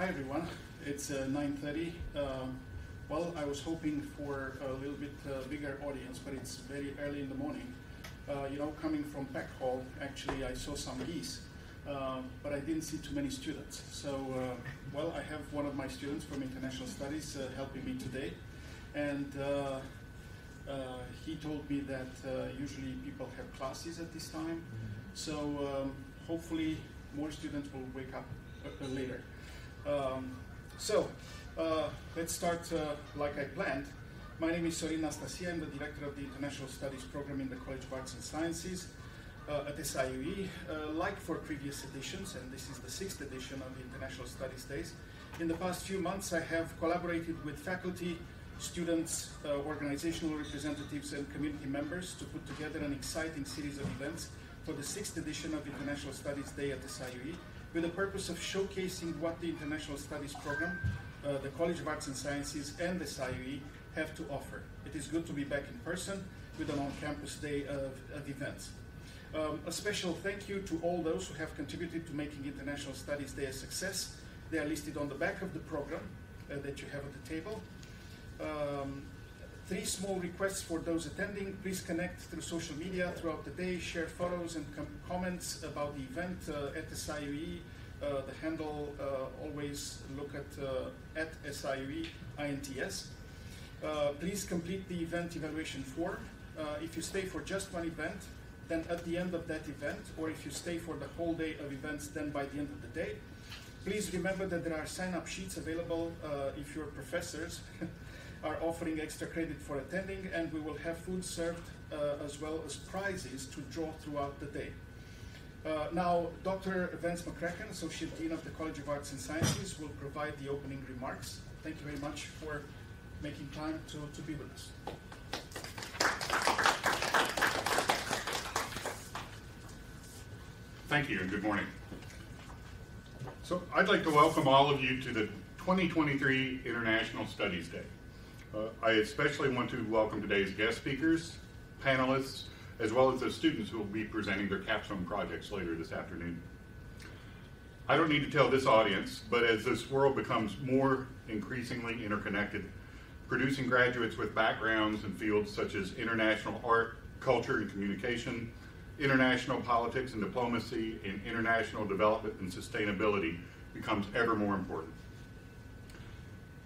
Hi everyone, it's uh, 9.30. Um, well, I was hoping for a little bit uh, bigger audience, but it's very early in the morning. Uh, you know, coming from Peck Hall, actually I saw some geese, uh, but I didn't see too many students. So, uh, well, I have one of my students from International Studies uh, helping me today, and uh, he told me that usually people have classes at this time, so um, hopefully more students will wake up later. Um, so, uh, let's start uh, like I planned. My name is Sorin Nastasia. I'm the director of the International Studies program in the College of Arts and Sciences uh, at SIUE. Uh, like for previous editions, and this is the sixth edition of the International Studies Days, in the past few months I have collaborated with faculty, students, uh, organizational representatives, and community members to put together an exciting series of events for the sixth edition of International Studies Day at SIUE with the purpose of showcasing what the International Studies Program, uh, the College of Arts and Sciences, and the SIUE have to offer. It is good to be back in person with an on-campus day of, of events. Um, a special thank you to all those who have contributed to making International Studies Day a success. They are listed on the back of the program uh, that you have at the table. Um, Three small requests for those attending. Please connect through social media throughout the day, share photos and com comments about the event uh, at SIUE. Uh, the handle, uh, always look at, uh, at SIUE INTS. Uh, please complete the event evaluation form. Uh, if you stay for just one event, then at the end of that event, or if you stay for the whole day of events, then by the end of the day, please remember that there are sign-up sheets available if you're professors are offering extra credit for attending, and we will have food served uh, as well as prizes to draw throughout the day. Uh, now, Dr. Vance McCracken, Associate Dean of the College of Arts and Sciences, will provide the opening remarks. Thank you very much for making time to, to be with us. Thank you and good morning. So I'd like to welcome all of you to the 2023 International Studies Day. Uh, I especially want to welcome today's guest speakers, panelists, as well as the students who will be presenting their capstone projects later this afternoon. I don't need to tell this audience, but as this world becomes more increasingly interconnected, producing graduates with backgrounds in fields such as international art, culture, and communication, international politics and diplomacy, and international development and sustainability becomes ever more important.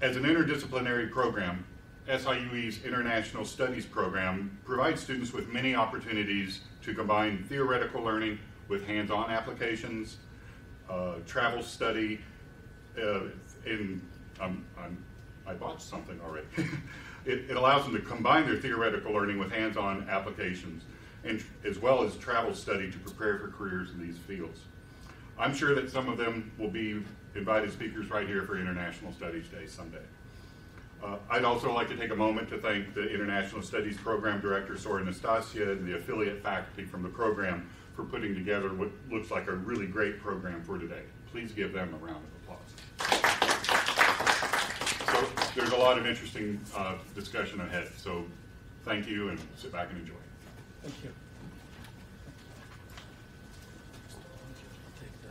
As an interdisciplinary program, SIUE's International Studies program provides students with many opportunities to combine theoretical learning with hands-on applications, uh, travel study, uh, in, um, i bought something already. it, it, allows them to combine their theoretical learning with hands-on applications, and as well as travel study to prepare for careers in these fields. I'm sure that some of them will be invited speakers right here for International Studies Day someday. Uh, I'd also like to take a moment to thank the International Studies Program Director, Sorin Nastasia, and the affiliate faculty from the program for putting together what looks like a really great program for today. Please give them a round of applause. So there's a lot of interesting uh, discussion ahead, so thank you and sit back and enjoy. Thank you. Take the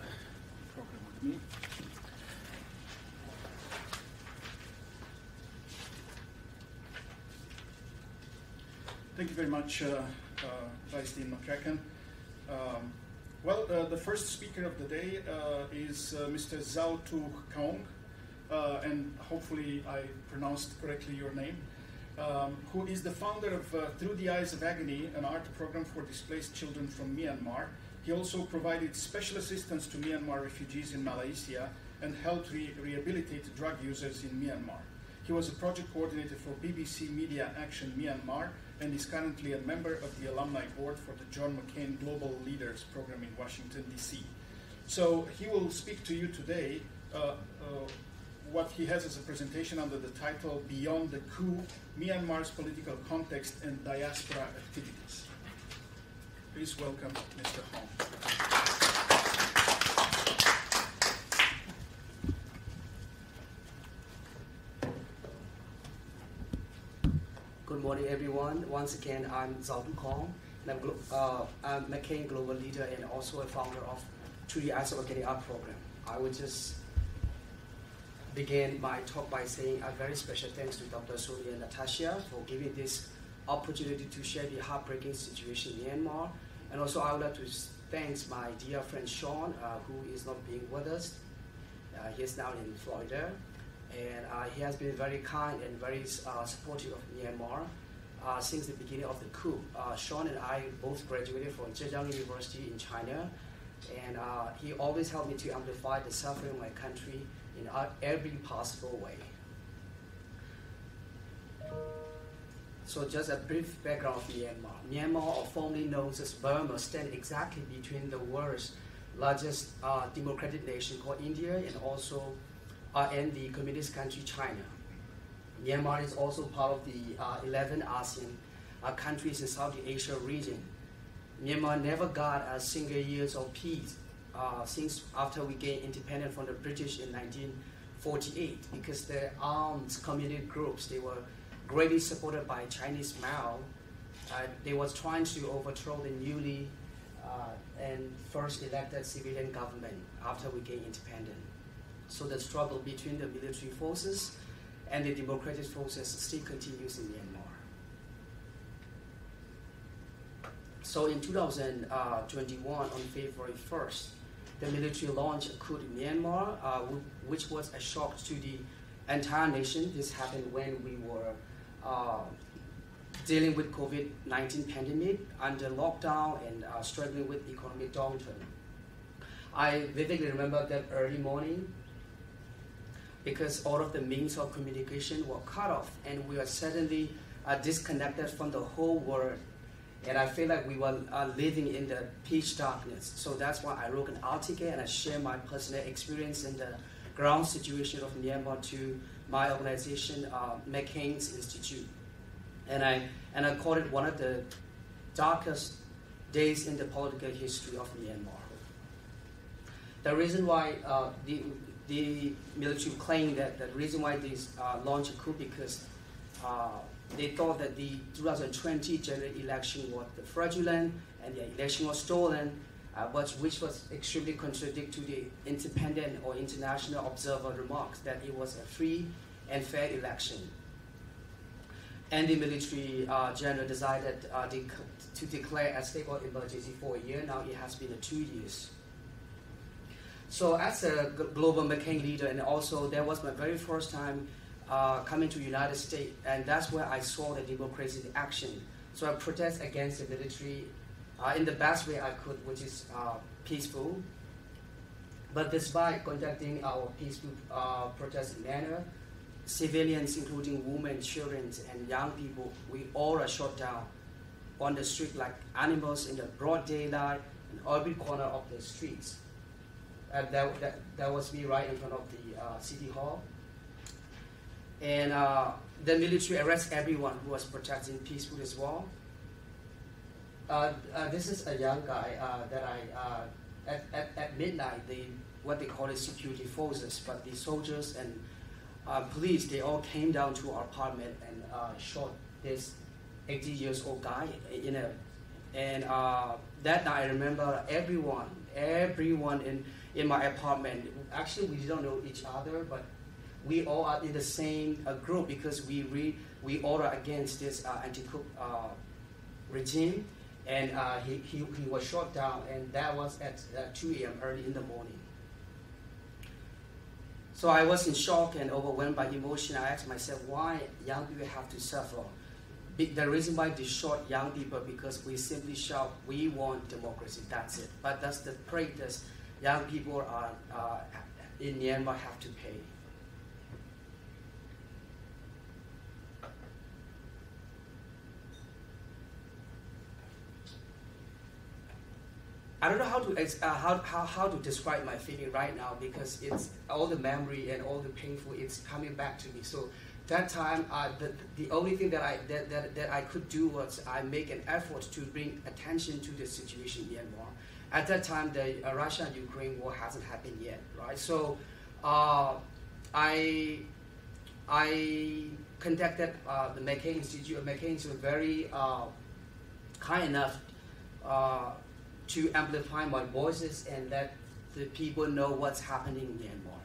program with me. Thank you very much, uh, uh, Vice Dean McCracken. Um, well, uh, the first speaker of the day uh, is uh, Mr. Zaw Tu Hkawng, uh, and hopefully I pronounced correctly your name, um, who is the founder of Through the Eyes of Agony, an art program for displaced children from Myanmar. He also provided special assistance to Myanmar refugees in Malaysia and helped re rehabilitate drug users in Myanmar. He was a project coordinator for BBC Media Action Myanmar and is currently a member of the alumni board for the John McCain Global Leaders Program in Washington, D.C. So he will speak to you today uh, uh, what he has as a presentation under the title Beyond the Coup, Myanmar's Political Context and Diaspora Activities. Please welcome Mr. Hkawng. Good morning, everyone. Once again, I'm Zaw Hkawng, and I'm, uh, I'm McCain Global Leader and also a founder of Through the Eyes of Agony Art Program. I will just begin my talk by saying a very special thanks to Dr. Sorin Nastasia for giving this opportunity to share the heartbreaking situation in Myanmar. And also I would like to thank my dear friend Sean, uh, who is not being with us. Uh, he is now in Florida. And uh, he has been very kind and very uh, supportive of Myanmar uh, since the beginning of the coup. Sean and I both graduated from Zhejiang University in China. And he always helped me to amplify the suffering of my country in every possible way. So just a brief background of Myanmar. Myanmar, or formerly known as Burma, stands exactly between the world's largest uh, democratic nation called India and also uh, and the communist country China. Myanmar is also part of the uh, 11 ASEAN uh, countries in South Asia region. Myanmar never got a single year of peace uh, since after we gained independence from the British in 1948 because the armed communist groups, they were greatly supported by Chinese Mao. Uh, they was trying to overthrow the newly uh, and first elected civilian government after we gained independence. So the struggle between the military forces and the democratic forces still continues in Myanmar. So in 2021, on February 1st, the military launched a coup in Myanmar, uh, which was a shock to the entire nation. This happened when we were uh, dealing with COVID-19 pandemic under lockdown and uh, struggling with economic downturn. I vividly remember that early morning because all of the means of communication were cut off and we were suddenly uh, disconnected from the whole world and I feel like we were uh, living in the pitch darkness. So that's why I wrote an article and I share my personal experience in the ground situation of Myanmar to my organization, uh, McCain's Institute. And I, and I called it one of the darkest days in the political history of Myanmar. The reason why uh, the, the military claimed that the reason why they uh, launched a coup because uh, they thought that the 2020 general election was fraudulent and the election was stolen, uh, but which was extremely contradictory to the independent or international observer remarks that it was a free and fair election. And the military uh, general decided uh, de to declare a state of emergency for a year. Now it has been two years. So as a global McCain leader, and also that was my very first time uh, coming to United States, and that's where I saw the democracy action. So I protest against the military uh, in the best way I could, which is uh, peaceful. But despite conducting our peaceful uh, protest manner, civilians, including women, children, and young people, we all are shot down on the street like animals in the broad daylight in every corner of the streets. And that, that, that was me right in front of the uh, city hall and uh, the military arrests everyone who was protesting peaceful as well. Uh, uh, this is a young guy uh, that I, uh, at, at, at midnight, they, what they call it security forces, but the soldiers and uh, police, they all came down to our apartment and shot this 80 years old guy, you know. And that night I remember everyone, everyone in, in my apartment, actually we don't know each other, but we all are in the same uh, group because we re, we order against this uh, anti-coup uh, regime, and uh, he, he, he was shot down, and that was at 2 a.m. early in the morning. So I was in shock and overwhelmed by emotion. I asked myself, why young people have to suffer? The reason why they shot young people because we simply shout, we want democracy. That's it. But that's the price young people are uh, in Myanmar have to pay. I don't know how to uh, how, how, how to describe my feeling right now because it's all the memory and all the painful it's coming back to me. So that time, uh, the, the only thing that I that, that, that I could do was I make an effort to bring attention to the situation in Myanmar. At that time, the uh, Russia and Ukraine war hasn't happened yet, right? So uh, I I contacted uh, the McCain Institute. McCain Institute very uh, kind enough to amplify my voices and let the people know what's happening in Myanmar.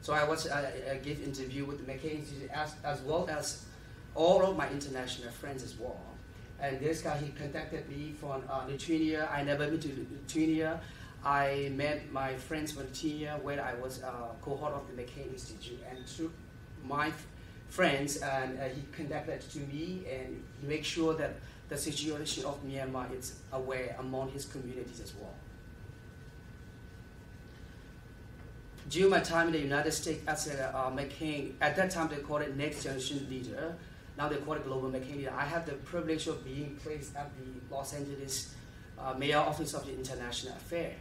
So I was I, I interview with the McCain Institute as, as well as all of my international friends as well. And this guy, he contacted me from uh, Lithuania. I never been to Lithuania. I met my friends from Lithuania when I was a cohort of the McCain Institute. And through my friends, and uh, he contacted to me and he make sure that the situation of Myanmar is aware among his communities as well. During my time in the United States as a uh, McCain, at that time they called it Next Generation Leader. Now they call it Global Leader. I had the privilege of being placed at the Los Angeles uh, Mayor Office of the International Affair.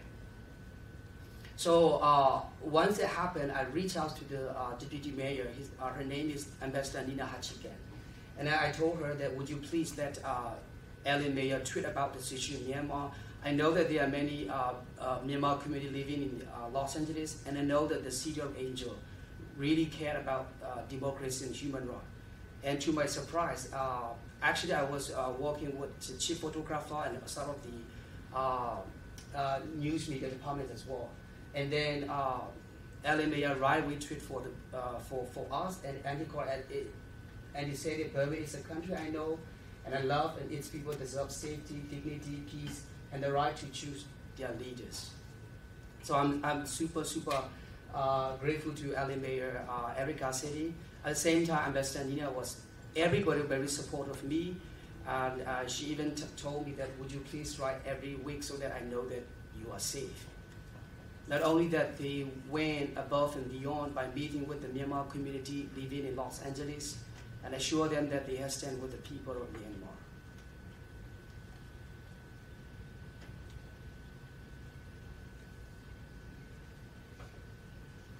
So uh, once it happened, I reached out to the uh, deputy mayor. His, uh, her name is Ambassador Nina Hachigian. And I, I told her that would you please let uh, Ellen Mayor tweet about the situation in Myanmar. I know that there are many uh, uh, Myanmar community living in Los Angeles, and I know that the city of Angel really care about democracy and human rights. And to my surprise, uh, actually I was uh, working with the chief photographer and some of the uh, uh, news media department as well. And then uh, Mayor right we tweet for the uh, for for us, and and he called and, it, and he said that Burma is a country I know and I love, and its people deserve safety, dignity, peace, and the right to choose their leaders. So I'm, I'm super, super uh, grateful to Ali Mayor Eric Garcetti. At the same time, Ambassador Nina was everybody very supportive of me. And uh, she even told me that, would you please write every week so that I know that you are safe. Not only that, they went above and beyond by meeting with the Myanmar community living in Los Angeles and assure them that they stand with the people of Myanmar.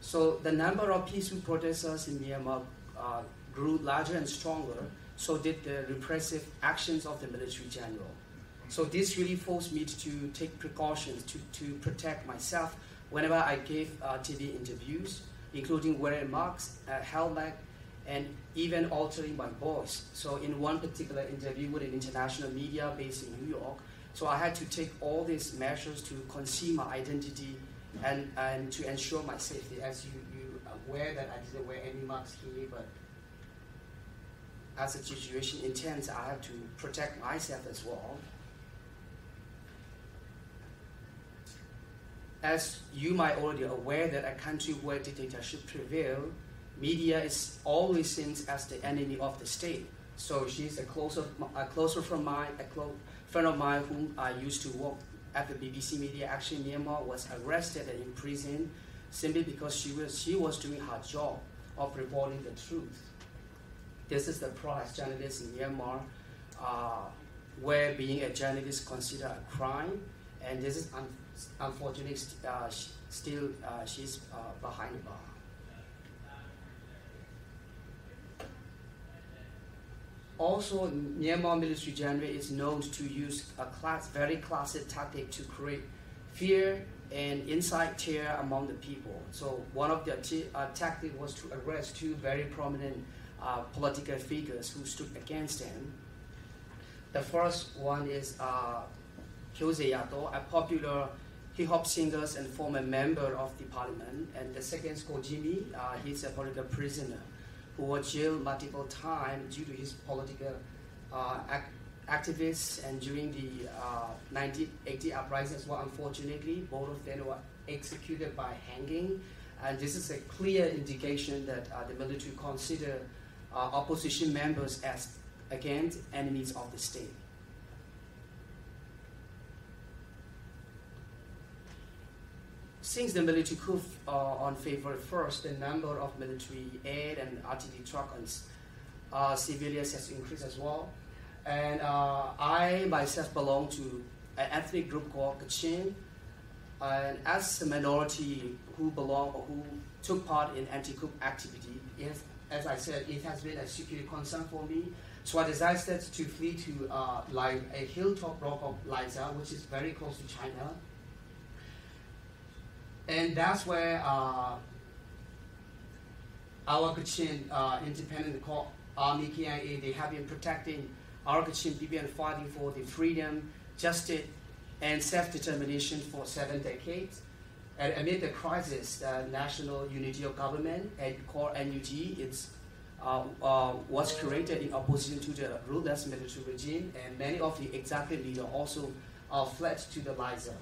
So the number of peaceful protesters in Myanmar uh, grew larger and stronger, so did the repressive actions of the military general. So this really forced me to take precautions to, to protect myself whenever I gave uh, TV interviews, including wearing masks, uh, helmet, and even altering my voice. So in one particular interview with an international media based in New York, so I had to take all these measures to conceal my identity and, and to ensure my safety. As you, you aware that I didn't wear any masks here, but as the situation intense, I have to protect myself as well. As you might already aware that a country where dictatorship prevail, media is always seen as the enemy of the state. So she's a closer, a closer from mine, a close friend of mine whom I used to work at the BBC Media Action Myanmar was arrested and imprisoned simply because she was, she was doing her job of reporting the truth. This is the price journalists in Myanmar, uh, where being a journalist considered a crime, and this is un- unfortunately st- uh, sh- still uh, she's uh, behind the bar. Also, Myanmar military general is known to use a class, very classic tactic to create fear and inside terror among the people. So one of the t- uh, tactics was to arrest two very prominent uh, political figures who stood against him. The first one is uh, Yato, a popular hip hop singer and former member of the parliament. And the second is Ko Jimmy, uh, he's a political prisoner who was jailed multiple times due to his political uh, ac- activists. And during the uh, 1980 uprising as well, unfortunately, both of them were executed by hanging. And this is a clear indication that uh, the military consider uh, opposition members as, again, enemies of the state. Since the military coup uh, on February 1st, the number of military aid and artillery truck and uh, civilians has increased as well. And uh, I myself belong to an ethnic group called Kachin. And as a minority who belong or who took part in anti-coup activity, it has, as I said, it has been a security concern for me. So I decided to flee to uh, like a hilltop rock of Laiza, which is very close to China and that's where uh, our Kachin uh, independent Army KIA, they have been protecting our Kachin people and fighting for the freedom, justice, and self-determination for seven decades. And amid the crisis, the National Unity of Government, and called NUG, it's, uh, uh, was created in opposition to the ruthless military regime, and many of the executive leaders also uh, fled to the Laiza.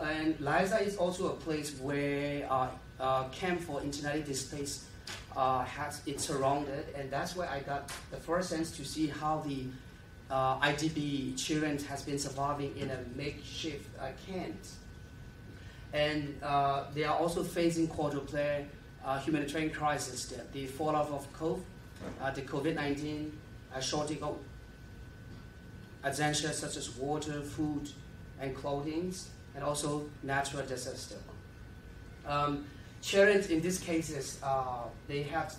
And Laiza is also a place where uh, uh, camp for internally displaced uh, has it surrounded, and that's where I got the first sense to see how the uh, IDP children has been surviving in a makeshift uh, camp. And uh, they are also facing quadruple uh, humanitarian crisis, the, the fallout of COVID, uh, the COVID-19, a shortage of essentials such as water, food, and clothing, and also natural disaster. Um, children in these cases, uh, they have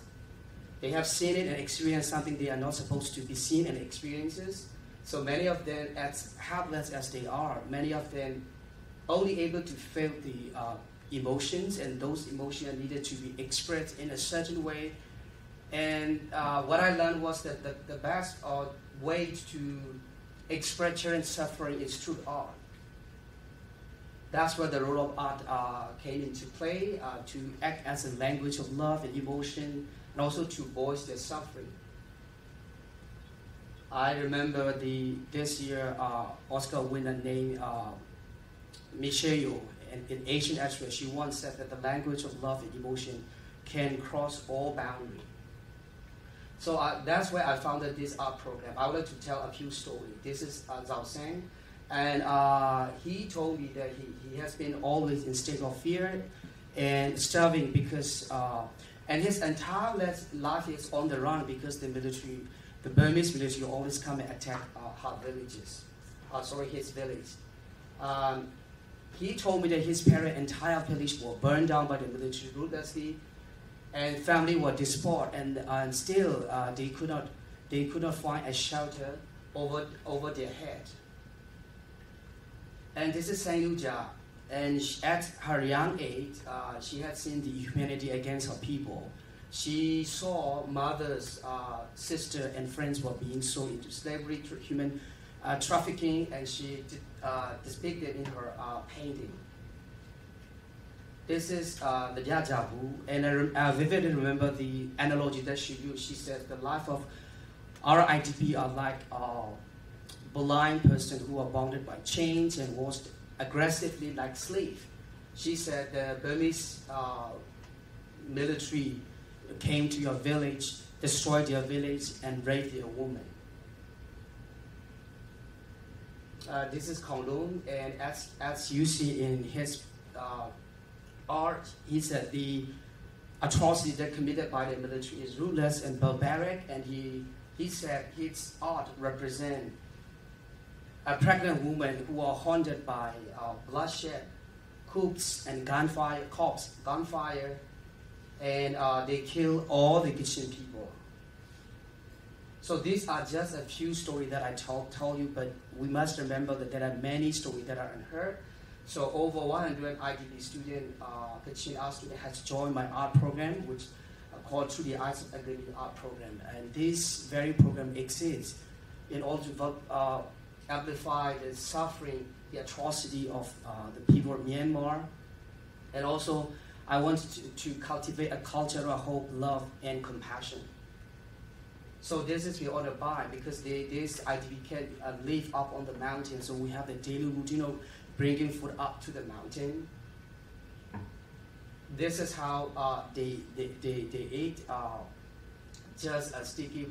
they have seen it and experienced something they are not supposed to be seen and experiences. So many of them, as helpless as they are, many of them only able to feel the uh, emotions, and those emotions are needed to be expressed in a certain way. And uh, what I learned was that the, the best uh, way to express children's suffering is through art. That's where the role of art uh, came into play uh, to act as a language of love and emotion, and also to voice their suffering. I remember the this year uh, Oscar winner named uh, Michelle in, in Asian actress. She once said that the language of love and emotion can cross all boundaries. So uh, that's where I founded this art program. I would like to tell a few stories. This is uh, Zhao Sang, and uh, he told me that he, he has been always in state of fear and starving because, uh, and his entire life is on the run because the military, the Burmese military always come and attack uh, her villages, uh, sorry, his village. Um, he told me that his parents' entire village were burned down by the military ruthlessly, and family were dispersed, and, and still uh, they could not they could not find a shelter over over their head. And this is Saint and sh- at her young age, uh, she had seen the humanity against her people. She saw mothers, uh, sister, and friends were being sold into slavery, tr- human uh, trafficking, and she did, uh, depicted in her uh, painting. This is uh, the Yajabu, and I, rem- I vividly remember the analogy that she used. She said the life of our IDP are like blind person who are bounded by chains and was aggressively like slave. She said the Burmese uh, military came to your village, destroyed your village, and raped your woman. Uh, this is Kowloon, and as, as you see in his uh, art, he said the atrocity that committed by the military is ruthless and barbaric, and he, he said his art represent a pregnant woman who are haunted by uh, bloodshed, cooks and gunfire, cops, gunfire, and uh, they kill all the Kachin people. So these are just a few stories that I told, told you, but we must remember that there are many stories that are unheard. So over 100 IDP students, uh, Kachin art student has joined my art program, which uh, called Through the Eyes of Agreement Art Program. And this very program exists in order to uh, amplify the suffering, the atrocity of uh, the people of Myanmar. And also, I want to, to cultivate a culture of hope, love, and compassion. So this is the order by because they, this IDP can uh, live up on the mountain. So we have the daily routine of bringing food up to the mountain. This is how uh, they, they, they, they eat uh, just a sticky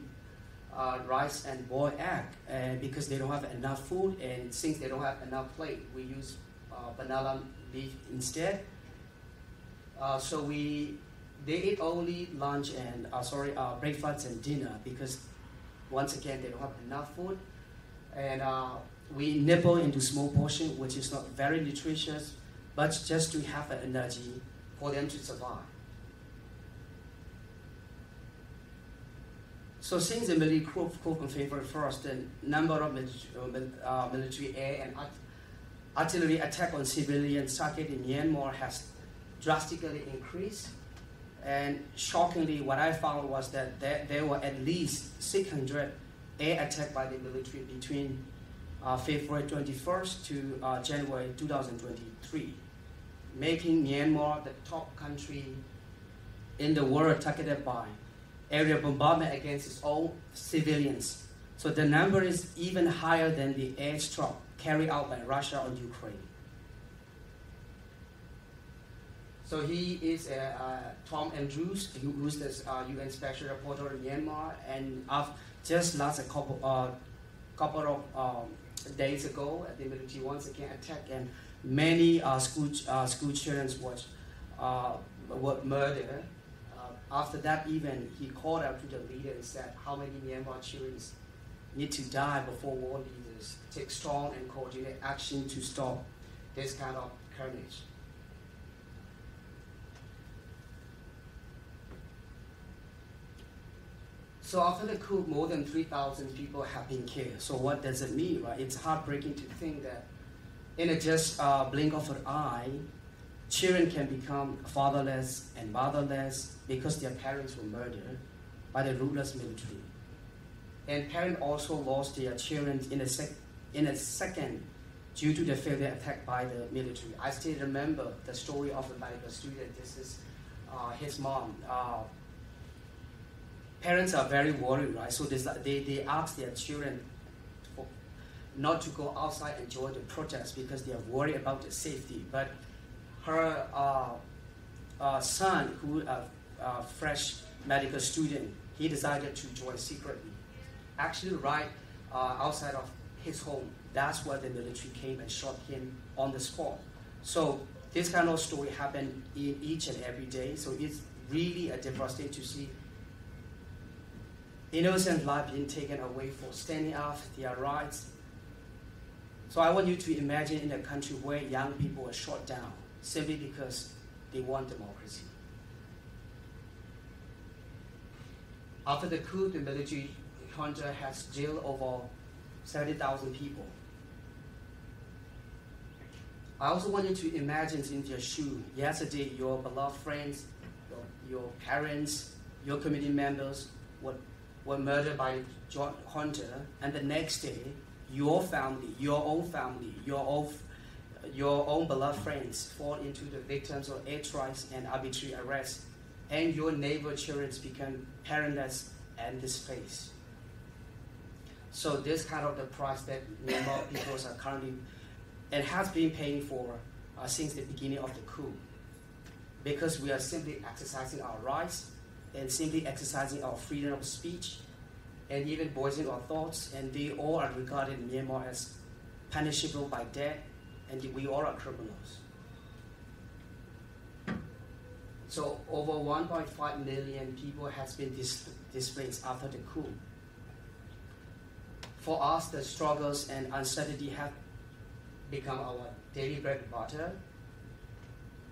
uh, rice and boiled egg because they don't have enough food and since they don't have enough plate, we use uh, banana leaf instead. Uh, so we they eat only lunch and uh, sorry uh, breakfast and dinner because once again they don't have enough food and uh, we nibble into small portion which is not very nutritious but just to have the energy for them to survive so since the military coup, coup in February 1st, the number of military, uh, military air and art- artillery attack on civilian targets in Myanmar has drastically increased. And shockingly, what I found was that there, there were at least 600 air attacks by the military between uh, February 21st to uh, January 2023, making Myanmar the top country in the world targeted by area bombardment against its own civilians. So the number is even higher than the airstrike carried out by Russia on Ukraine. So he is uh, uh, Tom Andrews, who, who's the uh, UN Special Rapporteur in Myanmar, and af- just last a couple uh, couple of um, days ago, the military once again attacked, and many uh, school uh, school children was were murdered. Uh, after that event, he called out to the leader and said, "How many Myanmar children need to die before world leaders take strong and coordinated action to stop this kind of carnage?" So after the coup, more than 3,000 people have been killed. So what does it mean, right? It's heartbreaking to think that in a just uh, blink of an eye, children can become fatherless and motherless because their parents were murdered by the ruthless military. And parents also lost their children in a, sec- in a second due to the failure attack by the military. I still remember the story of a medical student. This is uh, his mom. Uh, parents are very worried, right? So they, they ask their children for, not to go outside and join the protest because they are worried about the safety. But her uh, uh, son, who a uh, fresh medical student, he decided to join secretly. Actually, right outside of his home, that's where the military came and shot him on the spot. So this kind of story happened in each and every day. So it's really a devastating to see innocent life being taken away for standing up their rights. So I want you to imagine in a country where young people are shot down simply because they want democracy. After the coup, the military junta has jailed over 70,000 people. I also want you to imagine in your shoe. Yesterday, your beloved friends, your, your parents, your community members were were murdered by John Hunter, and the next day, your family, your own family, your own, your own beloved friends fall into the victims of airstrikes and arbitrary arrests, and your neighbor children become parentless and displaced. So this kind of the price that Myanmar people are currently and has been paying for uh, since the beginning of the coup, because we are simply exercising our rights and simply exercising our freedom of speech and even voicing our thoughts, and they all are regarded in Myanmar as punishable by death, and we all are criminals. So over 1.5 million people has been dis- displaced after the coup. For us, the struggles and uncertainty have become our daily bread and butter.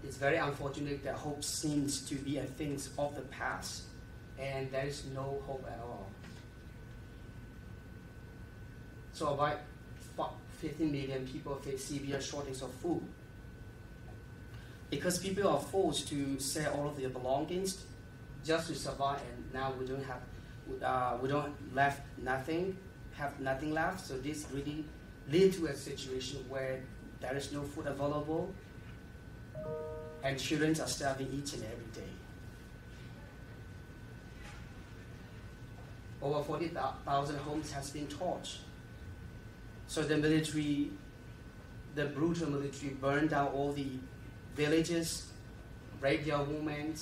It's very unfortunate that hope seems to be a thing of the past, and there is no hope at all. So about 15 million people face severe shortage of food. Because people are forced to sell all of their belongings just to survive, and now we don't have, uh, we don't left nothing, have nothing left. So this really lead to a situation where there is no food available, and children are starving each and every day. Over 40,000 homes has been torched. So the military, the brutal military burned down all the villages, raped their women,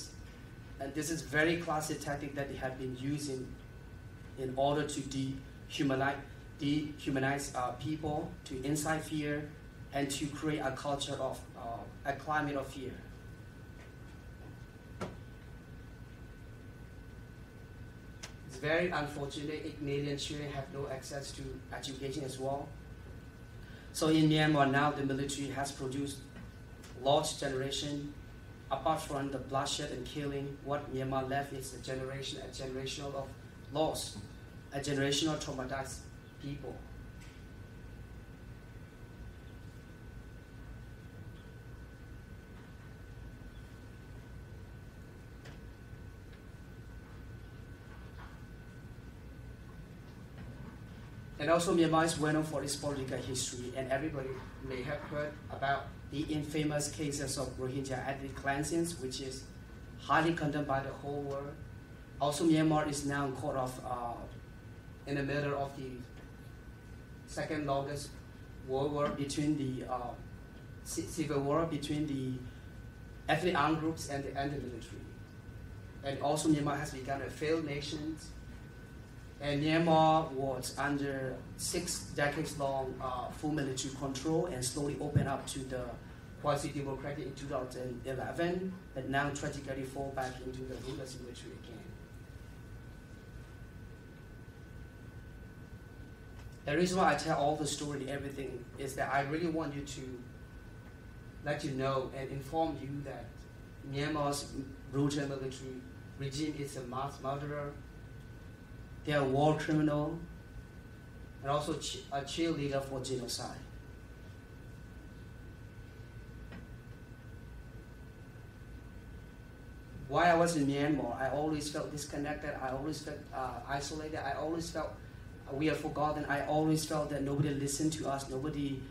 and this is very classic tactic that they have been using in order to dehumanize, dehumanize uh, people, to incite fear, and to create a culture of uh, a climate of fear. It's very unfortunate 8 million children have no access to education as well. So in Myanmar now the military has produced large generation. Apart from the bloodshed and killing, what Myanmar left is a generation, a generation of loss, a generation of traumatized people. And also Myanmar is well known for its political history, and everybody may have heard about the infamous cases of Rohingya ethnic cleansing, which is highly condemned by the whole world. Also, Myanmar is now caught of uh, in the middle of the second longest world war between the uh, civil war between the ethnic armed groups and the, and the military. And also, Myanmar has become a failed nation and Myanmar was under six decades long uh, full military control and slowly opened up to the quasi democratic in 2011, but now tragically fall back into the rulers military again. The reason why I tell all the story and everything is that I really want you to let you know and inform you that Myanmar's brutal military regime is a mass murderer they are war criminal and also a cheerleader for genocide. While I was in Myanmar, I always felt disconnected. I always felt uh, isolated. I always felt we are forgotten. I always felt that nobody listened to us. Nobody,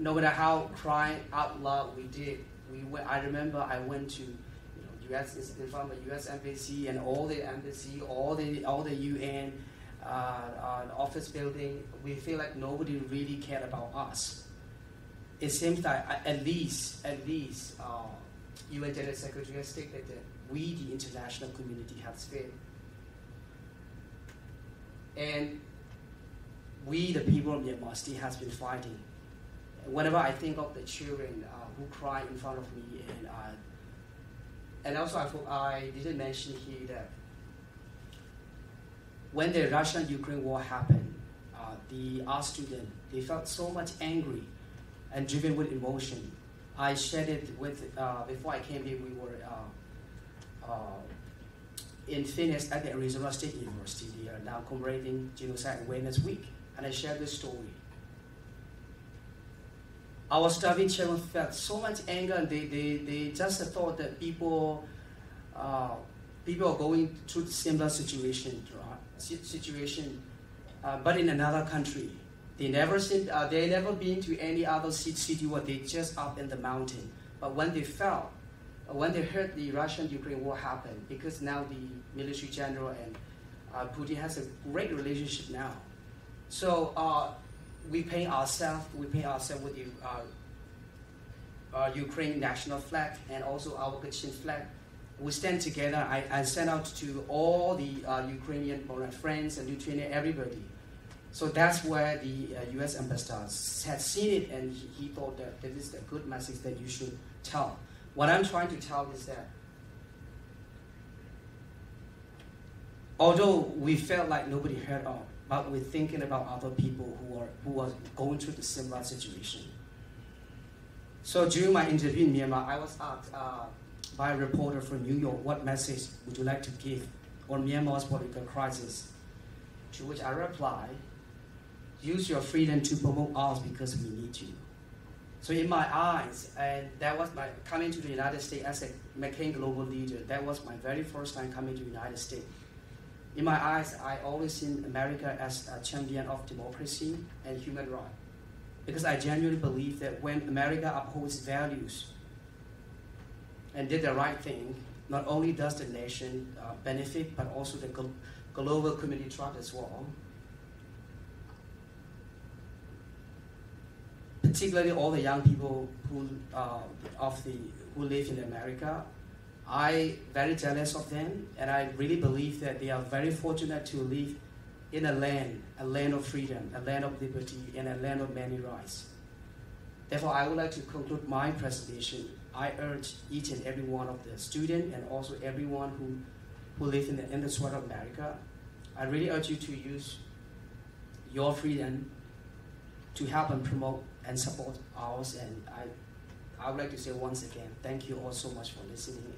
no matter how crying out loud we did, we went, I remember I went to U.S. is in front of the U.S. embassy and all the embassy, all the all the UN uh, uh, office building. We feel like nobody really cared about us. It seems uh, at least at least uh, UN General Secretary has stated that we, the international community, have failed, and we, the people of Myanmar, still has been fighting. Whenever I think of the children uh, who cry in front of me and uh, and also, I, I didn't mention here that when the Russian-Ukraine war happened, uh, the art student they felt so much angry and driven with emotion. I shared it with uh, before I came here. We were uh, uh, in Phoenix at the Arizona State University. They are now commemorating Genocide Awareness Week, and I shared this story our starving children felt. So much anger and they, they, they just thought that people uh, people are going through the similar situation situation uh, but in another country. They never seen, uh, they never been to any other city where they just up in the mountain. But when they felt uh, when they heard the Russian-Ukraine war happened, because now the military general and uh, Putin has a great relationship now. So uh, we paint ourselves, we paint ourselves with the uh, uh, Ukraine national flag and also our Kachin flag. We stand together. I, I send out to all the uh, Ukrainian friends and Lithuanian, everybody. So that's where the U.S. Uh, ambassador had seen it, and he, he thought that this is a good message that you should tell. What I'm trying to tell is that although we felt like nobody heard us, but we're thinking about other people who are who are going through the similar situation. So during my interview in Myanmar, I was asked uh, by a reporter from New York, "What message would you like to give on Myanmar's political crisis?" To which I replied, "Use your freedom to promote us because we need you." So in my eyes, and that was my coming to the United States as a McCain global leader. That was my very first time coming to the United States in my eyes, I always seen America as a champion of democracy and human rights. Because I genuinely believe that when America upholds values and did the right thing, not only does the nation uh, benefit, but also the global community trust as well. Particularly all the young people who uh, of the who live in America I very jealous of them, and I really believe that they are very fortunate to live in a land, a land of freedom, a land of liberty, and a land of many rights. Therefore, I would like to conclude my presentation. I urge each and every one of the students and also everyone who, who live in the, in the Sword of America, I really urge you to use your freedom to help and promote and support ours. And I, I would like to say once again, thank you all so much for listening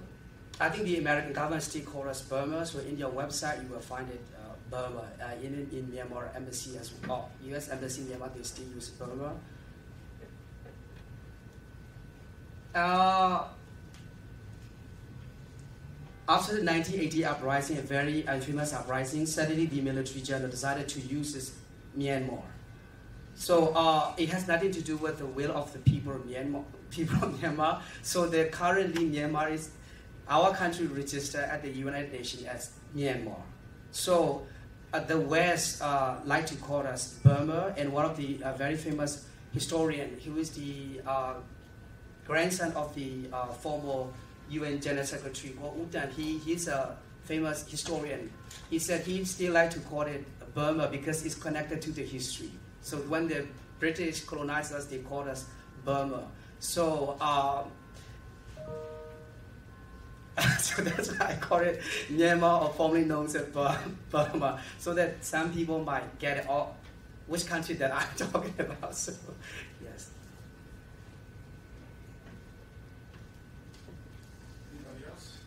I think the American government still calls us Burma. So in your website, you will find it uh, Burma. Uh, in in Myanmar embassy as well, U.S. embassy in Myanmar, they still use Burma. Uh, after the 1980 uprising, a very infamous uprising, suddenly the military general decided to use this Myanmar. So uh, it has nothing to do with the will of the people of Myanmar. People of Myanmar. So the currently Myanmar is our country registered at the United Nations as Myanmar. So uh, the West uh, like to call us Burma, and one of the uh, very famous historian, who is the uh, grandson of the uh, former UN General Secretary U Thant, he, he's a famous historian. He said he still like to call it Burma because it's connected to the history. So when the British colonized us, they called us Burma. So, uh, so that's why I call it Myanmar or formerly known as Burma, so that some people might get it all, which country that I'm talking about. So, yes. Anybody else?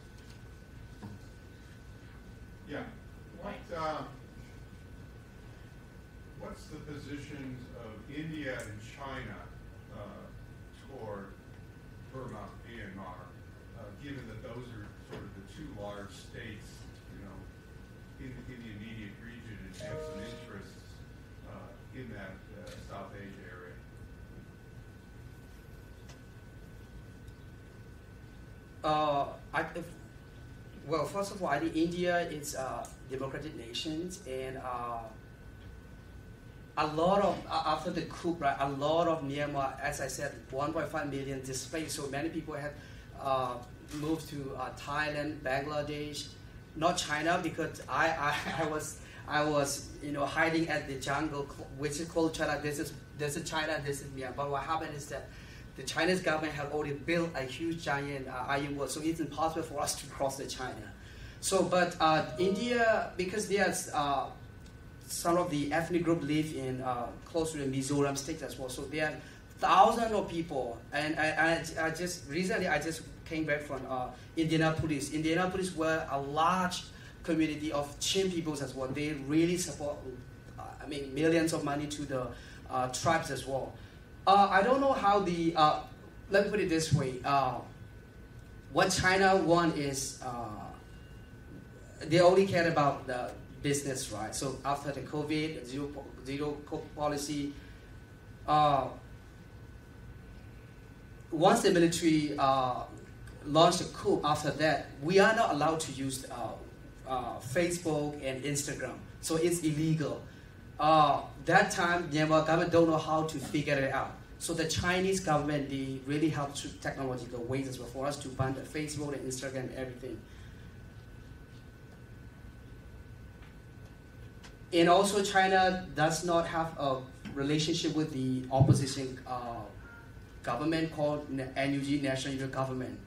Yeah, what, uh, what's the positions of India and China, uh, toward Burma, Uh, I, if, well, first of all, I think India is a democratic nation, and uh, a lot of uh, after the coup, right, a lot of Myanmar, as I said, 1.5 million displaced. So many people have uh, moved to uh, Thailand, Bangladesh, not China, because I, I, I was I was you know hiding at the jungle, which is called China. This is this is China, this is Myanmar. But what happened is that the Chinese government have already built a huge giant uh, iron wall, so it's impossible for us to cross the China. So, but uh, India, because there's uh, some of the ethnic group live in uh, close to the Mizoram state as well, so there are thousands of people. And I, I, I just recently I just came back from uh, Indianapolis. Indianapolis were a large community of Chin peoples as well. They really support, uh, I mean, millions of money to the tribes as well. Uh, I don't know how the, uh, let me put it this way. Uh, what China want is, uh, they only care about the business, right? So after the COVID, zero, zero policy, uh, once the military uh, launched a coup after that, we are not allowed to use Facebook and Instagram. So it's illegal. Uh, that time, Myanmar government don't know how to figure it out. So the Chinese government, they really help through technological ways as well for us to ban the Facebook and Instagram and everything. And also China does not have a relationship with the opposition uh, government called NUG, National Unity Government.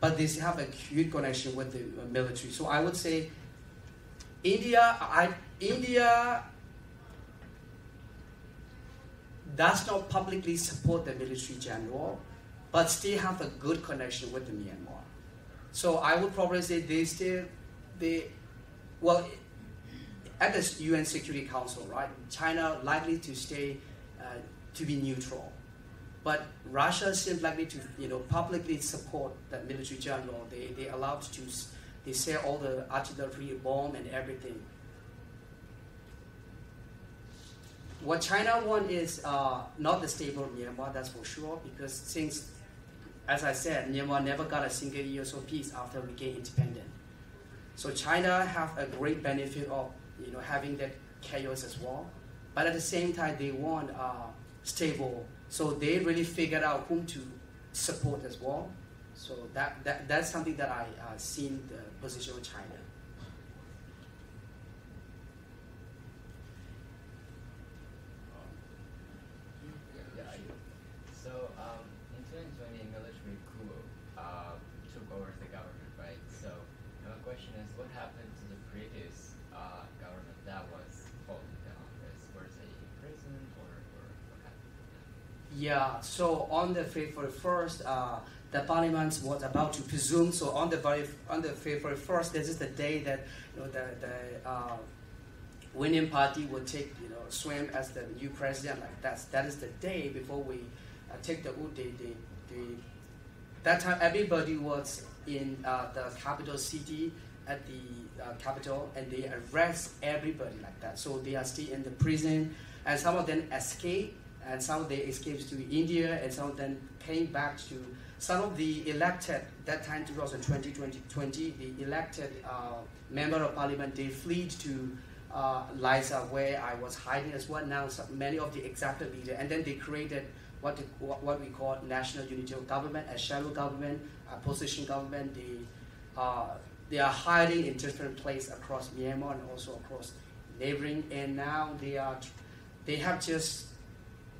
But they have a huge connection with the military. So I would say India, I, India does not publicly support the military general, but still have a good connection with the Myanmar. So I would probably say they still, they, well, at the UN Security Council, right? China likely to stay, uh, to be neutral, but Russia seems likely to, you know, publicly support the military general. They they allowed to, they sell all the artillery, bomb, and everything. What China want is uh, not the stable Myanmar, that's for sure, because since, as I said, Myanmar never got a single year of peace after we gained independence. So China have a great benefit of you know having that chaos as well, but at the same time they want uh, stable. So they really figured out whom to support as well. So that, that that's something that I uh, seen the position of China. Yeah, I do. So, um, in 2020, military coup uh, took over the government, right? So, my question is, what happened to the previous uh, government that was holding the office? Was they in prison or, or what happened? Yeah, so on the February 1st, uh, the parliament was about to presume. So on the very on the February first, this is the day that you know the the uh, winning party will take you know swim as the new president. Like that's that is the day before we uh, take the oath. The, the, the, that time everybody was in uh, the capital city at the uh, capital and they arrest everybody like that. So they are still in the prison and some of them escape and some of them escaped to India and some of them came back to some of the elected that time 2020 2020 the elected uh, member of parliament they fled to uh, where I was hiding as well. Now some, many of the executive leaders and then they created what, the, what we call national unity of government a shadow government a position government. They, uh, they are hiding in different places across Myanmar and also across neighboring. And now they are they have just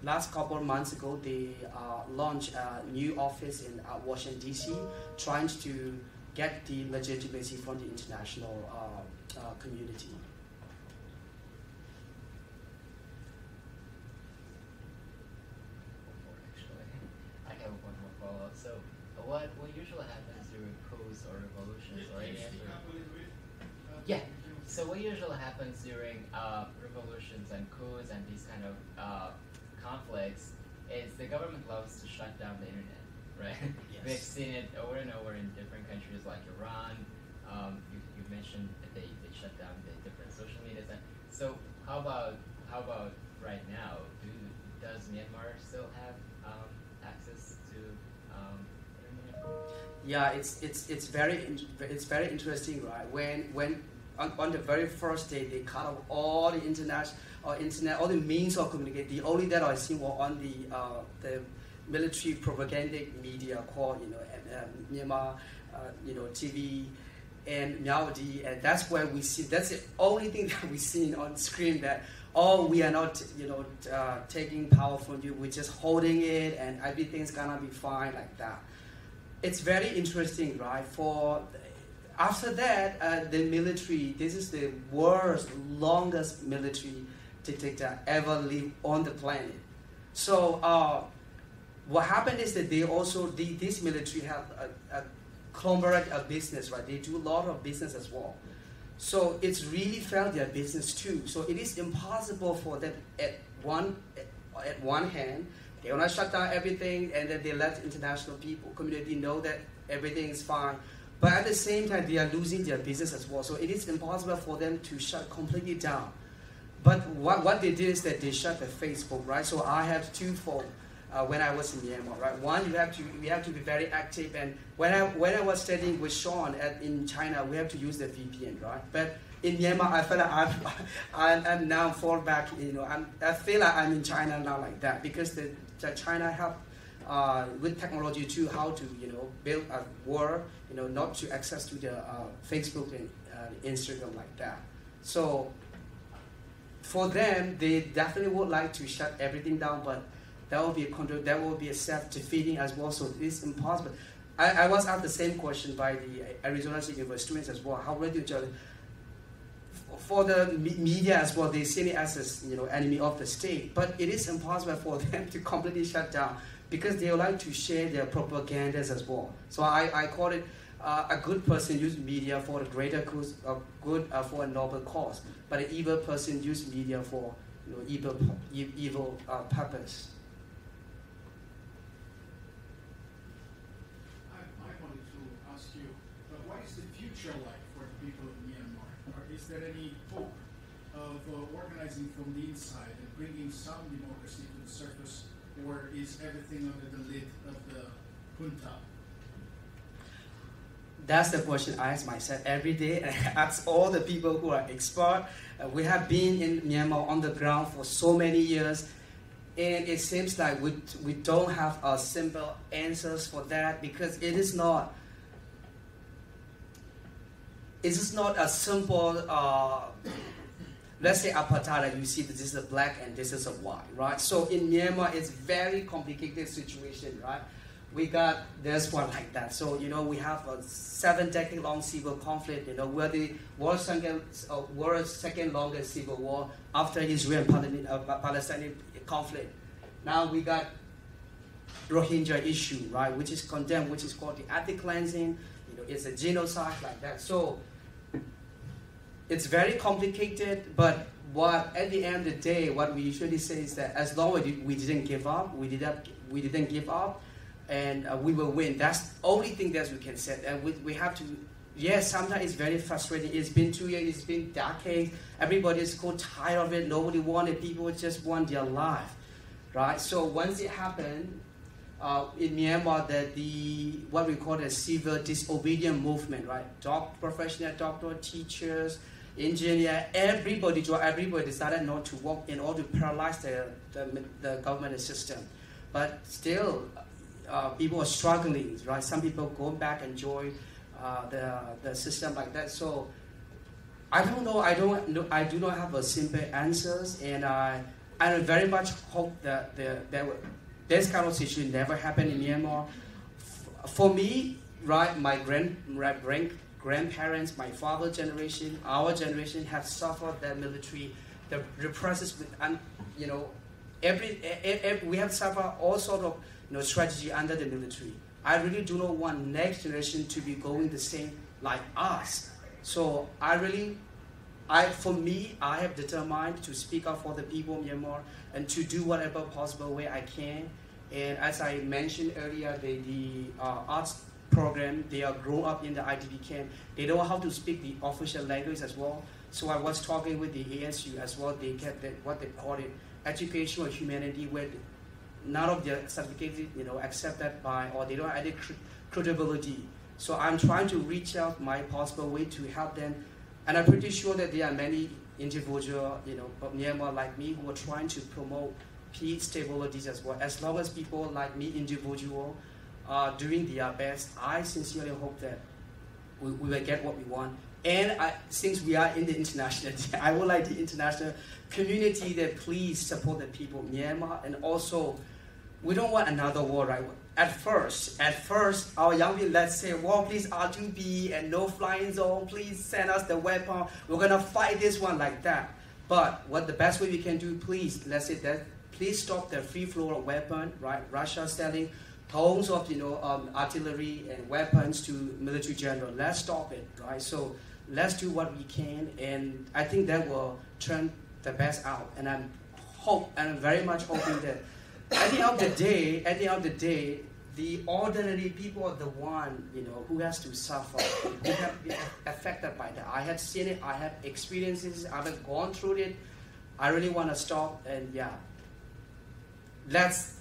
last couple of months ago, they uh, launched a new office in uh, Washington, D.C., trying to get the legitimacy from the international uh, uh community. I have one more follow-up. So, what what usually happens during coups or revolutions or any Yeah. So what usually happens during uh, revolutions and coups and these kind of uh, conflicts is the government loves to shut down the internet, right? Yes. We've seen it over and over in different countries like Iran. Um, you, you mentioned that they, they shut down the different social media. sites. So how about how about right now? Do does Myanmar still have um, access to um, internet? Yeah, it's it's it's very it's very interesting, right? When when on, on the very first day they cut off all the internet or internet, all the means of communication. The only that I see were on the uh, the military propaganda media called you know uh, Myanmar, uh, you know TV, and Myawaddy, and that's where we see. That's the only thing that we see on screen that. Oh, we are not, you know, uh, taking power from you. We're just holding it, and everything's gonna be fine like that. It's very interesting, right? For after that, uh, the military. This is the world's longest military dictator ever lived on the planet. So uh, what happened is that they also, the, this military have a, a conglomerate of business, right? They do a lot of business as well. So it's really felt their business too. So it is impossible for them at one, at one hand, they want to shut down everything and then they let international people, community know that everything is fine. But at the same time, they are losing their business as well. So it is impossible for them to shut completely down. But what, what they did is that they shut the Facebook, right? So I have two phones uh, when I was in Myanmar, right? One, you have to we have to be very active, and when I when I was studying with Sean at, in China, we have to use the VPN, right? But in Myanmar, I feel like I'm, I'm, I'm now fall back, you know, I'm, I feel like I'm in China now like that because the, the China help uh, with technology too, how to you know build a world, you know, not to access to the uh, Facebook and uh, Instagram like that. So for them, they definitely would like to shut everything down, but that will be a control, that will be a self-defeating as well. So it's impossible. I, I was asked the same question by the Arizona State University students as well. How ready to for the media as well, they see it as you know enemy of the state, but it is impossible for them to completely shut down because they would like to share their propagandas as well. So I, I call it uh, a good person use media for a greater cause, uh, good uh, for a noble cause, but an evil person use media for you know, evil, evil uh, purpose. I, I wanted to ask you, uh, what is the future like for the people of Myanmar? Or is there any hope of uh, organizing from the inside and bringing some democracy to the surface, or is everything under the lid of the junta? That's the question I ask myself every day. I ask all the people who are expert. Uh, we have been in Myanmar on the ground for so many years, and it seems like we, we don't have a simple answers for that because it is not. It is not a simple. Uh, let's say apartheid, you see that this is a black and this is a white, right? So in Myanmar, it's very complicated situation, right? We got this one like that. So you know we have a seven decade long civil conflict. You know we're the world's second uh, world's second longest civil war after Israel and uh, Palestinian conflict. Now we got Rohingya issue, right, which is condemned, which is called the ethnic cleansing. You know, it's a genocide like that. So it's very complicated, but what at the end of the day, what we usually say is that as long as we didn't give up, we didn't we didn't give up, and uh, we will win. That's the only thing that we can say. And we, we have to. Yes, sometimes it's very frustrating. It's been two years. It's been decades. Everybody's so tired of it. Nobody wanted. It. People just want their life, right? So once it happened, uh, in Myanmar that the what we call the civil disobedience movement, right? Doc, professional doctor, teachers, engineer, everybody, everybody decided not to work in order to paralyze the, the, the government system. But still, uh, people are struggling, right? Some people go back and join uh, the, the system like that. So I don't know. I don't. Know, I do not have a simple answers, and I I very much hope that the, that this kind of situation never happen in Myanmar. For me, right, my grand, my grand grandparents, my father generation, our generation have suffered that military, the represses, and you know, every, every, we have suffered all sort of you know strategy under the military. I really do not want next generation to be going the same like us. So I really, I for me, I have determined to speak up for the people of Myanmar and to do whatever possible way I can. And as I mentioned earlier, the, the uh, arts program. They are grown up in the IDP camp. They know how to speak the official language as well. So I was talking with the ASU as well. They get that what they call it educational humanity, where none of their certificates, you know, accepted by or they don't have any credibility. So I'm trying to reach out my possible way to help them, and I'm pretty sure that there are many individual, you know, of Myanmar like me who are trying to promote peace, stability as well. As long as people like me, individual, are doing their best. I sincerely hope that we, we will get what we want. And I, since we are in the international, I would like the international community that please support the people of Myanmar. And also, we don't want another war, right? At first, at first, our young people, let's say, well, please R2P and no flying zone, please send us the weapon. We're gonna fight this one like that. But what the best way we can do, please, let's say that, please stop the free flow of weapon, right? Russia selling tons of you know um, artillery and weapons to military general. Let's stop it, right? So let's do what we can, and I think that will turn the best out. And I'm hope and I'm very much hoping that at the end of the day, at the end of the day, the ordinary people are the one you know who has to suffer, who have been affected by that. I have seen it, I have experiences, I have gone through it. I really want to stop, and yeah, let's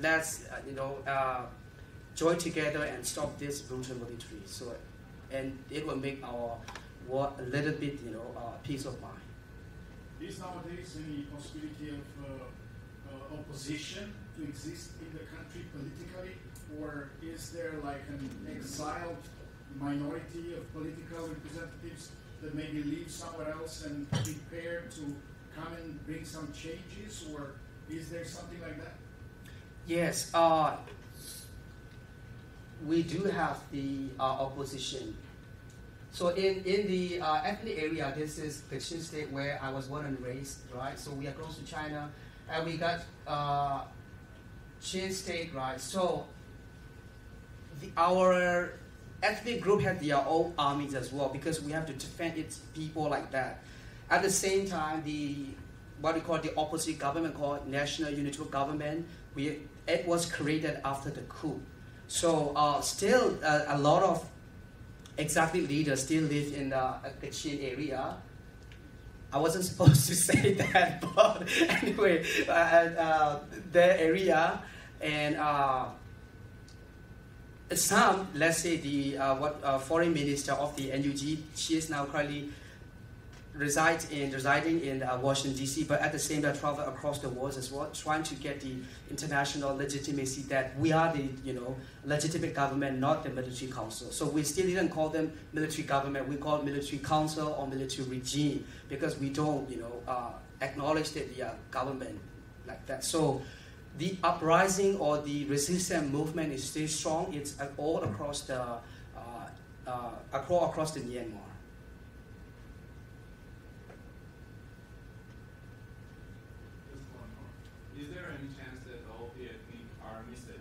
let's uh, you know uh, join together and stop this brutal military. So, and it will make our world a little bit you know uh, peace of mind. Is nowadays any possibility of uh, uh, opposition to exist in the country politically, or is there like an exiled minority of political representatives that maybe live somewhere else and prepare to come and bring some changes, or is there something like that? Yes, uh, we do have the uh, opposition. So in, in the uh, ethnic area, this is Kachin state where I was born and raised, right? So we are close to China, and we got uh, Chin state, right? So the, our ethnic group had their own armies as well because we have to defend its people like that. At the same time, the what we call the opposite government called National Unity Government, we it was created after the coup. So uh, still uh, a lot of executive leaders still live in the Kachin area. I wasn't supposed to say that, but anyway, uh, uh, their area and uh, some, let's say the uh, what uh, foreign minister of the NUG, she is now currently resides in residing in uh, Washington D.C., but at the same time travel across the world as well, trying to get the international legitimacy that we are the you know legitimate government, not the military council. So we still didn't call them military government. We call it military council or military regime because we don't you know uh, acknowledge that the are government like that. So the uprising or the resistance movement is still strong. It's all across the uh, uh, across across the Myanmar. Is there any chance that all the ethnic armies that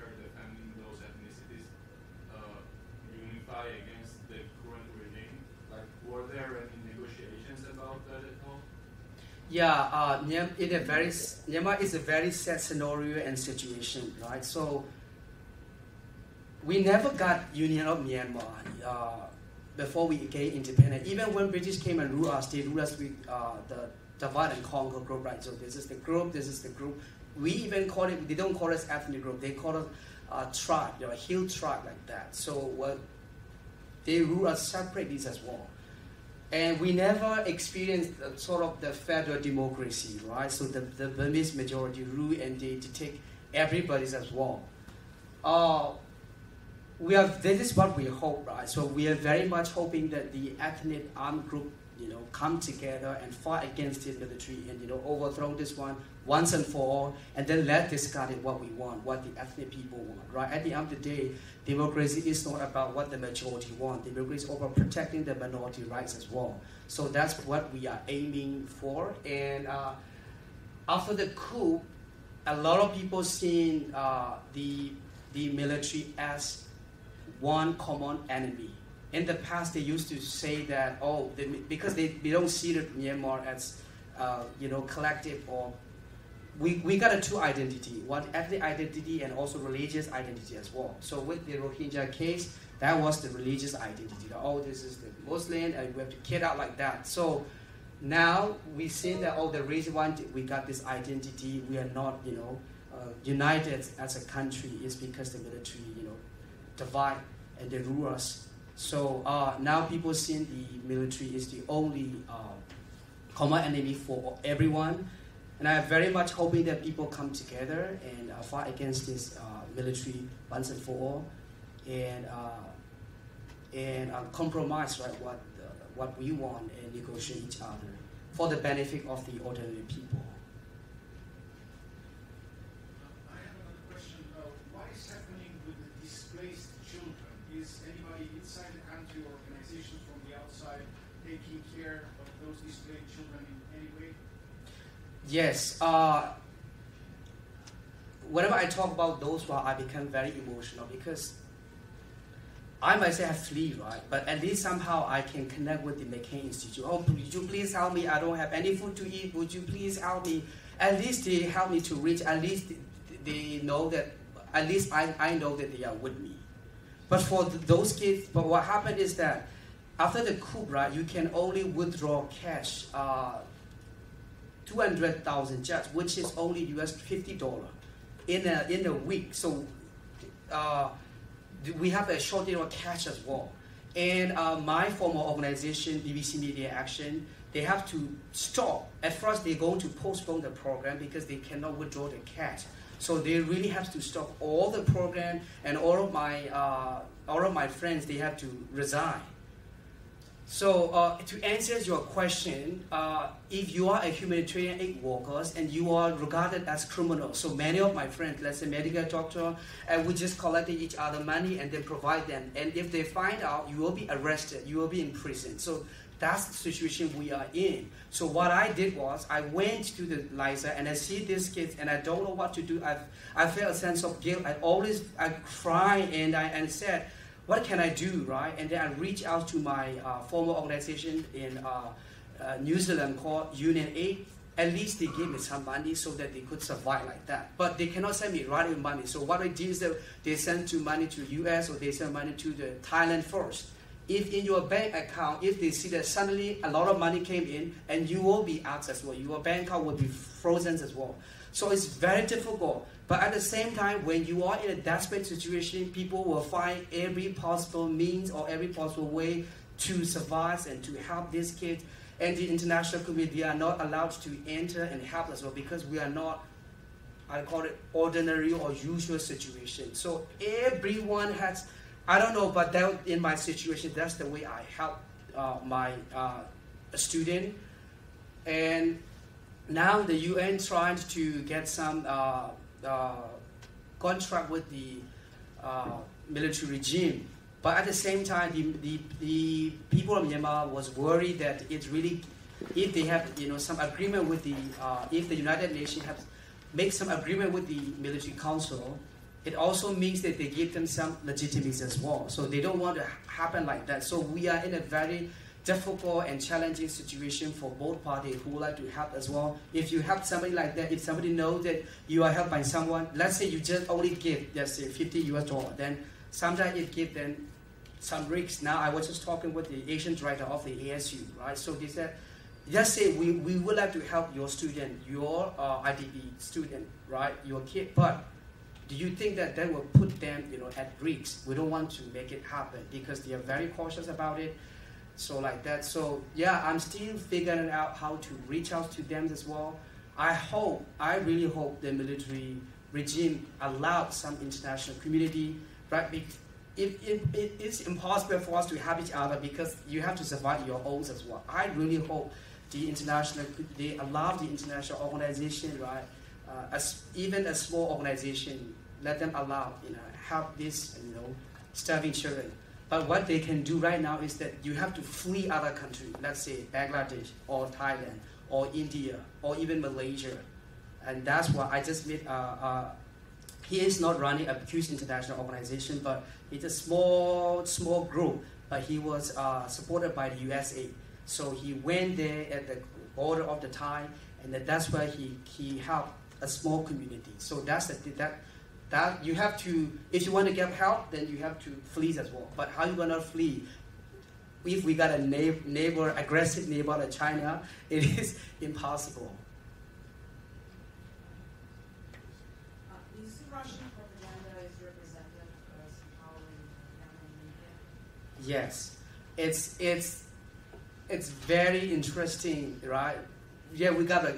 about that at all? Yeah, uh, in a very, Myanmar is a very sad scenario and situation, right? So we never got Union of Myanmar uh, before we gained independence. Even when British came and ruled us, they ruled us with uh, the divide and conquer group, right? So this is the group, this is the group. We even call it, they don't call us ethnic group, they call us uh, tribe, you know, hill tribe like that. So what they rule us separately as well. And we never experienced sort of the federal democracy, right? So the, the Burmese majority rule and they, they take everybody's as well. Uh, we are, this is what we hope, right? So we are very much hoping that the ethnic armed group, you know, come together and fight against the military and, you know, overthrow this one once and for all, and then let discard it what we want, what the ethnic people want, right? At the end of the day, democracy is not about what the majority want. Democracy is about protecting the minority rights as well. So that's what we are aiming for. And uh, after the coup, a lot of people seen uh, the the military as one common enemy. In the past, they used to say that oh, they, because they, they don't see the Myanmar as uh, you know collective or we, we got a two identity, one ethnic identity and also religious identity as well. So with the Rohingya case, that was the religious identity. That, oh, this is the Muslim, and we have to kid out like that. So now we see that oh, the reason why we got this identity, we are not, you know, uh, united as a country is because the military, you know, divide and they rule us. So uh, now people see the military is the only uh, common enemy for everyone and I'm very much hoping that people come together and uh, fight against this uh, military once and for all, and uh, and uh, compromise right what uh, what we want and negotiate each other for the benefit of the ordinary people. I have another question. Uh, what is happening with the displaced children? Is anybody inside the country or organizations from the outside taking care of those displaced children in any way? Yes. Uh, whenever I talk about those one, I become very emotional because I myself have three, right? But at least somehow I can connect with the McCain Institute. Oh, would you please help me? I don't have any food to eat. Would you please help me? At least they help me to reach. At least they know that. At least I, I know that they are with me. But for th- those kids, but what happened is that after the coup, right, you can only withdraw cash. Uh, 200,000 just, which is only US $50 in a, in a week. So uh, we have a shortage of cash as well. And uh, my former organization, BBC Media Action, they have to stop. At first, they're going to postpone the program because they cannot withdraw the cash. So they really have to stop all the program, and all of my uh, all of my friends they have to resign. So uh, to answer your question, uh, if you are a humanitarian aid worker and you are regarded as criminal, so many of my friends, let's say medical doctor, and we just collected each other money and then provide them. And if they find out, you will be arrested, you will be in prison. So that's the situation we are in. So what I did was I went to the Laiza and I see these kids and I don't know what to do. I I felt a sense of guilt. I always I cry and I and said what can I do, right? And then I reach out to my uh, former organization in uh, uh, New Zealand called Union Aid. At least they gave me some money so that they could survive like that. But they cannot send me right away money. So what I did is that they send to money to US or they send money to the Thailand first. If in your bank account, if they see that suddenly a lot of money came in and you will be out as well, your bank account will be frozen as well. So it's very difficult. But at the same time, when you are in a desperate situation, people will find every possible means or every possible way to survive and to help these kids. And the international community are not allowed to enter and help as well because we are not, I call it ordinary or usual situation. So everyone has, I don't know, but that in my situation, that's the way I help uh, my uh, student. And now the UN trying to get some uh, contract with the uh, military regime. But at the same time, the, the, the people of Myanmar was worried that it really, if they have you know some agreement with the, uh, if the United Nations have make some agreement with the military council, it also means that they give them some legitimacy as well. So they don't want to happen like that. So we are in a very difficult and challenging situation for both parties who would like to help as well. If you help somebody like that, if somebody knows that you are helped by someone, let's say you just only give, let's say 50 US dollar, then sometimes it give them some risks. Now I was just talking with the Asian director of the ASU, right? So they said, just say we, we would like to help your student, your uh, IDP student, right, your kid, but do you think that that will put them, you know, at risk? We don't want to make it happen because they are very cautious about it. So like that. So yeah, I'm still figuring out how to reach out to them as well. I hope, I really hope the military regime allows some international community, right? It, it, it, it's impossible for us to help each other because you have to survive your own as well. I really hope the international, they allow the international organization, right? Uh, as, even a small organization, let them allow, you know, help these, you know, starving children. But what they can do right now is that you have to flee other countries, let's say Bangladesh or Thailand or India or even Malaysia. And that's why I just met, uh, uh, he is not running a huge international organization, but it's a small, small group, but he was uh, supported by the USA. So he went there at the border of the Thai, and that's where he, he helped a small community. So that's the, that that you have to if you want to get help then you have to flee as well. But how you gonna flee? If we got a neighbor, neighbor aggressive neighbor like china it is impossible. Uh, you see Russian propaganda is represented as power in media? yes. It's it's it's very interesting right? Yeah we got a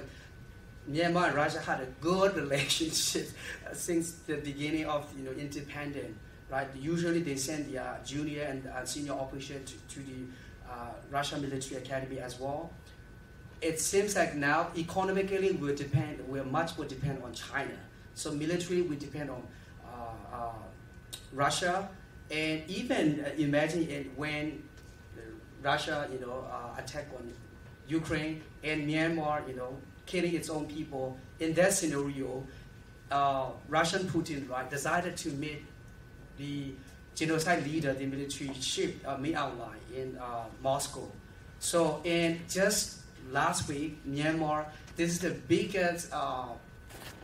Myanmar and Russia had a good relationship since the beginning of you know independent. Right? Usually they send the uh, junior and uh, senior officer to, to the uh, Russian military academy as well. It seems like now economically we depend, we're much more depend on China. So military we depend on uh, uh, Russia, and even uh, imagine it when Russia, you know, attack on Ukraine and Myanmar, you know, killing its own people. In that scenario, uh, Russian Putin right decided to meet the genocide leader, the military chief, uh, Min Aung Hlaing in uh, Moscow. So, in just last week, Myanmar, this is the biggest uh,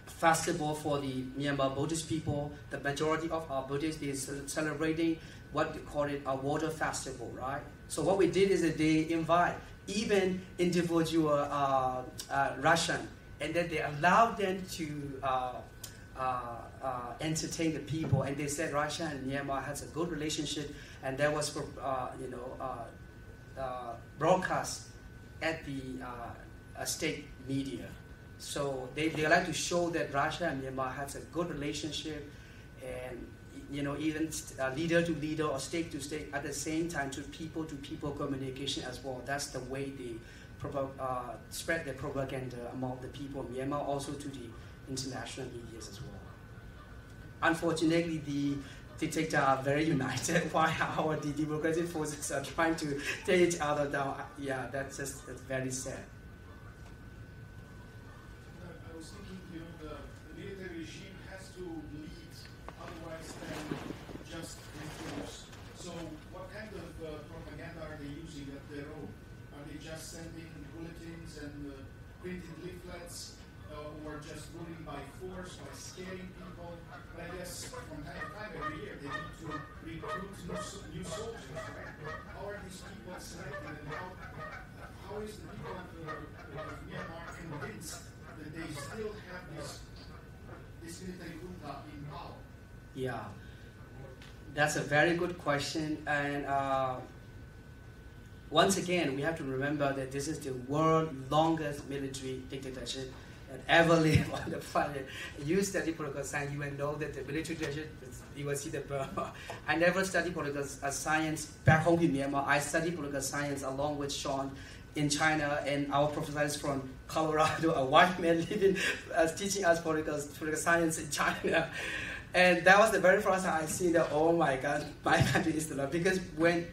festival for the Myanmar Buddhist people. The majority of our Buddhists is celebrating what we call it a water festival, right? So what we did is that they invite even individual uh, uh, Russian, and then they allowed them to uh, uh, uh, entertain the people. And they said Russia and Myanmar has a good relationship, and that was for you know broadcast at the state media. So they, they like to show that Russia and Myanmar has a good relationship, and you know, even uh, leader to leader or state to state at the same time to people to people communication as well. That's the way they uh, spread their propaganda among the people of Myanmar, also to the international media as well. Unfortunately, the dictators are very united while our the democratic forces are trying to take each other down. Yeah, that's just that's very sad. printed leaflets uh, or just ruling by force, by scaring people. But I guess from time to time every year they need to recruit new, new soldiers, right? How are these people selected and how, how is the people of, uh, of Myanmar convinced that they still have this, this military junta in power? Yeah, that's a very good question. And uh, once again, we have to remember that this is the world's longest military dictatorship that ever lived on the planet. You study political science, you will know that the military dictatorship, you will see the Burma. I never studied political uh, science back home in Myanmar. I studied political science along with Sean in China, and our professor is from Colorado, a white man living, uh, teaching us political, political science in China. And that was the very first time I see that, oh my God, my country is the law. Because when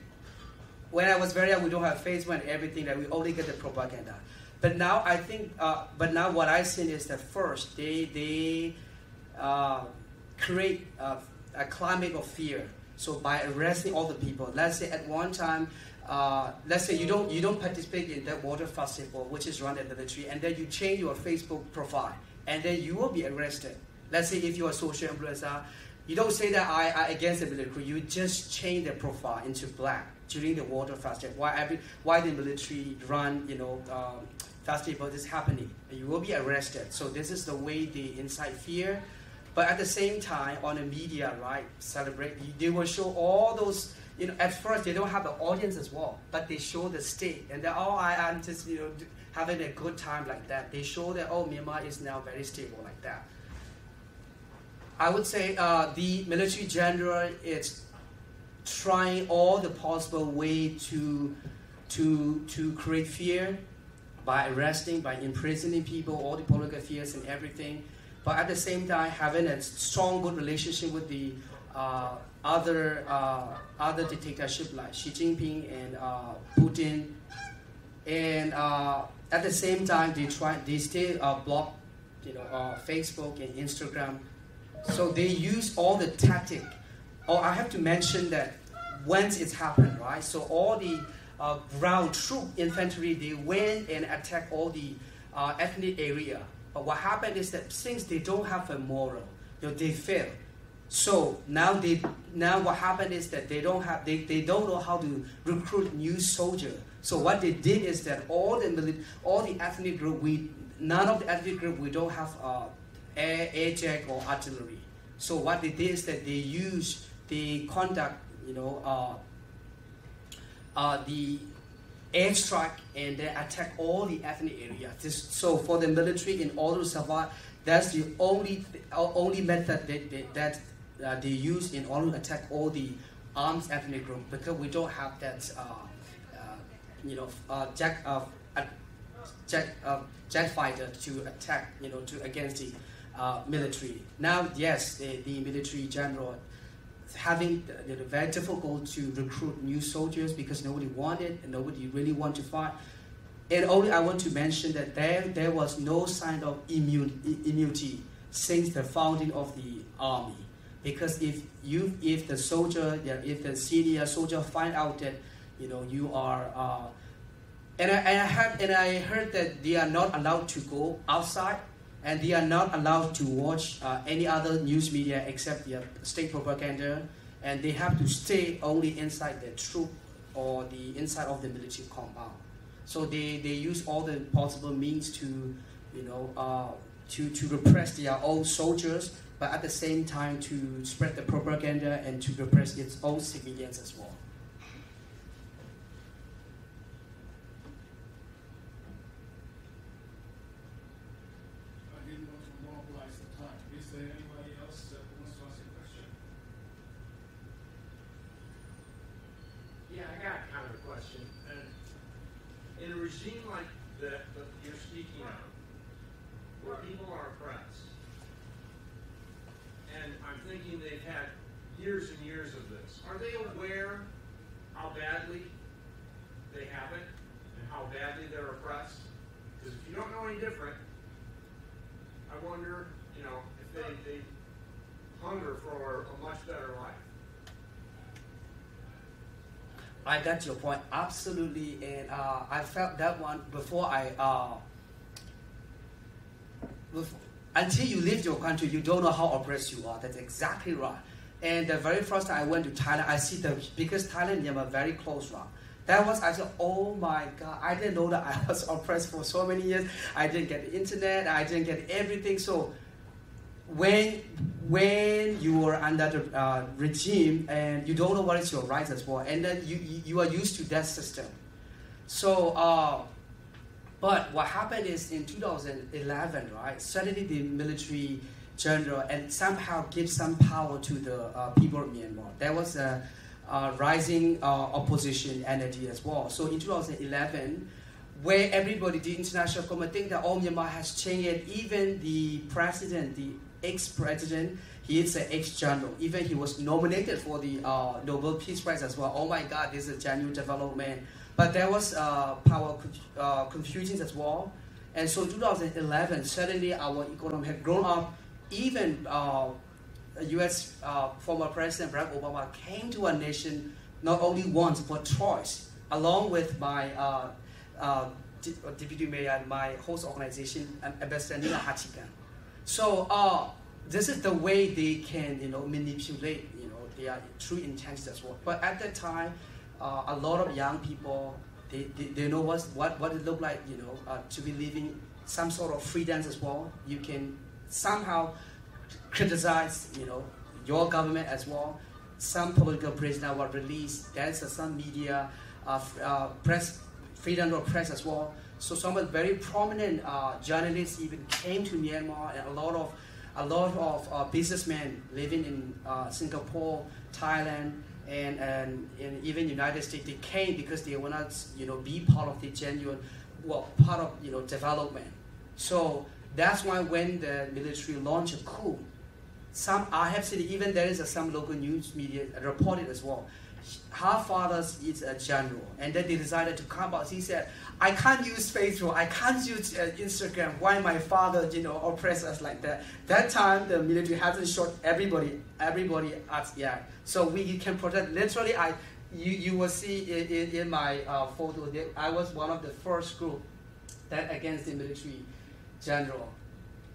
when I was very young, we don't have Facebook and everything that we only get the propaganda. But now I think, uh, but now what I see is that first they they uh, create a, a, climate of fear. So by arresting all the people, let's say at one time uh, let's say you don't you don't participate in that water festival, which is run at the military, and then you change your Facebook profile, and then you will be arrested. Let's say if you're a social influencer, you don't say that I I against the military. You just change the profile into black during the water festival. Why every why the military run you know um, festival is happening? You will be arrested. So this is the way they incite fear. But at the same time, on the media, right, celebrate, they will show all those you know, at first they don't have an audience as well, but they show the state, and they're oh, I, I'm just you know having a good time like that. They show that oh, Myanmar is now very stable like that. I would say uh, the military general is trying all the possible way to to to create fear by arresting, by imprisoning people, all the political fears and everything. But at the same time, having a strong, good relationship with the uh, other uh, other dictatorship like Xi Jinping and uh, Putin, and uh, at the same time they try they still uh, block you know uh, Facebook and Instagram, so they use all the tactic. Oh, I have to mention that once it's happened, right? So all the uh, ground troop infantry they went and attack all the uh, ethnic area. But what happened is that since they don't have a moral, you know, they fail. So now they now what happened is that they don't have they, they don't know how to recruit new soldier. So what they did is that all the all the ethnic group we none of the ethnic group we don't have uh, air air jack or artillery. So what they did is that they use the conduct you know uh, uh, the airstrike and then attack all the ethnic areas. So for the military in order to survive, that's the only only method that, that, that uh, they use in order to attack all the armed ethnic group because we don't have that, uh, uh, you know, uh, jet, uh, jet, uh, jet fighter to attack, you know, to against the uh, military. Now, yes, the, the military general having the, the very difficult to recruit new soldiers because nobody wanted and nobody really want to fight. And only I want to mention that there there was no sign of immunity since the founding of the army. Because if you if the soldier if the senior soldier find out that you know you are uh, and I, and I have and I heard that they are not allowed to go outside and they are not allowed to watch uh, any other news media except the state propaganda and they have to stay only inside the troop or the inside of the military compound so they, they use all the possible means to you know uh, to, to repress their own soldiers but at the same time to spread the propaganda and to repress its own civilians as well. I didn't want to monopolize the time. Is there anybody else that wants to ask a question? Yeah, I got kind of a question. And in a regime like that that you're speaking of, where people are oppressed, and I'm thinking they've had years and years of this, are they aware how badly they have it and how badly they're oppressed? Because if you don't know any different, I wonder, you know, if they, they hunger for a much better life. I got your point absolutely, and uh, I felt that one before I. Uh, until you leave your country, you don't know how oppressed you are. That's exactly right. And the very first time I went to Thailand, I see the because Thailand and Myanmar very close, right? That was I said, oh my god, I didn't know that I was oppressed for so many years. I didn't get the internet, I didn't get everything. So when when you are under the uh, regime and you don't know what is your rights as well, and then you you, are used to that system. So. Uh, but what happened is in 2011, right? Suddenly the military general and somehow give some power to the uh, people of Myanmar. There was a, a rising uh, opposition energy as well. So in 2011, where everybody, the international community, think that all Myanmar has changed. Even the president, the ex-president, he is an ex-general. Even he was nominated for the uh, Nobel Peace Prize as well. Oh my God, this is a genuine development. But there was uh, power uh, confusion as well. And so 2011, suddenly our economy had grown up. Even uh, U.S. Uh, former President Barack Obama came to our nation not only once but twice along with my uh, uh, de- uh, deputy mayor and my host organization, Ambassador Nina Hachigian. So uh, this is the way they can, you know, manipulate, you know, their true intentions as well. But at that time, uh, a lot of young people, they, they, they know what's, what, what it looked like, you know, uh, to be living some sort of freedoms as well. You can somehow criticize, you know, your government as well. Some political prisoners were released. There's some media, uh, uh, press, freedom of press as well. So some of the very prominent uh, journalists even came to Myanmar, and a lot of a lot of uh, businessmen living in uh, Singapore, Thailand, and, and, and even United States, they came because they want to, you know, be part of the genuine, well, part of, you know, development. So that's why when the military launched a coup, some I have seen even there is a, some local news media reported as well. Her father is a general, and then they decided to come out. He said, "I can't use Facebook. I can't use uh, Instagram. Why my father, you know, oppress us like that?" That time the military hasn't shot everybody. Everybody asked, yeah. So we can protect. Literally, I you, you will see in, in, in my uh, photo. That I was one of the first group that against the military general.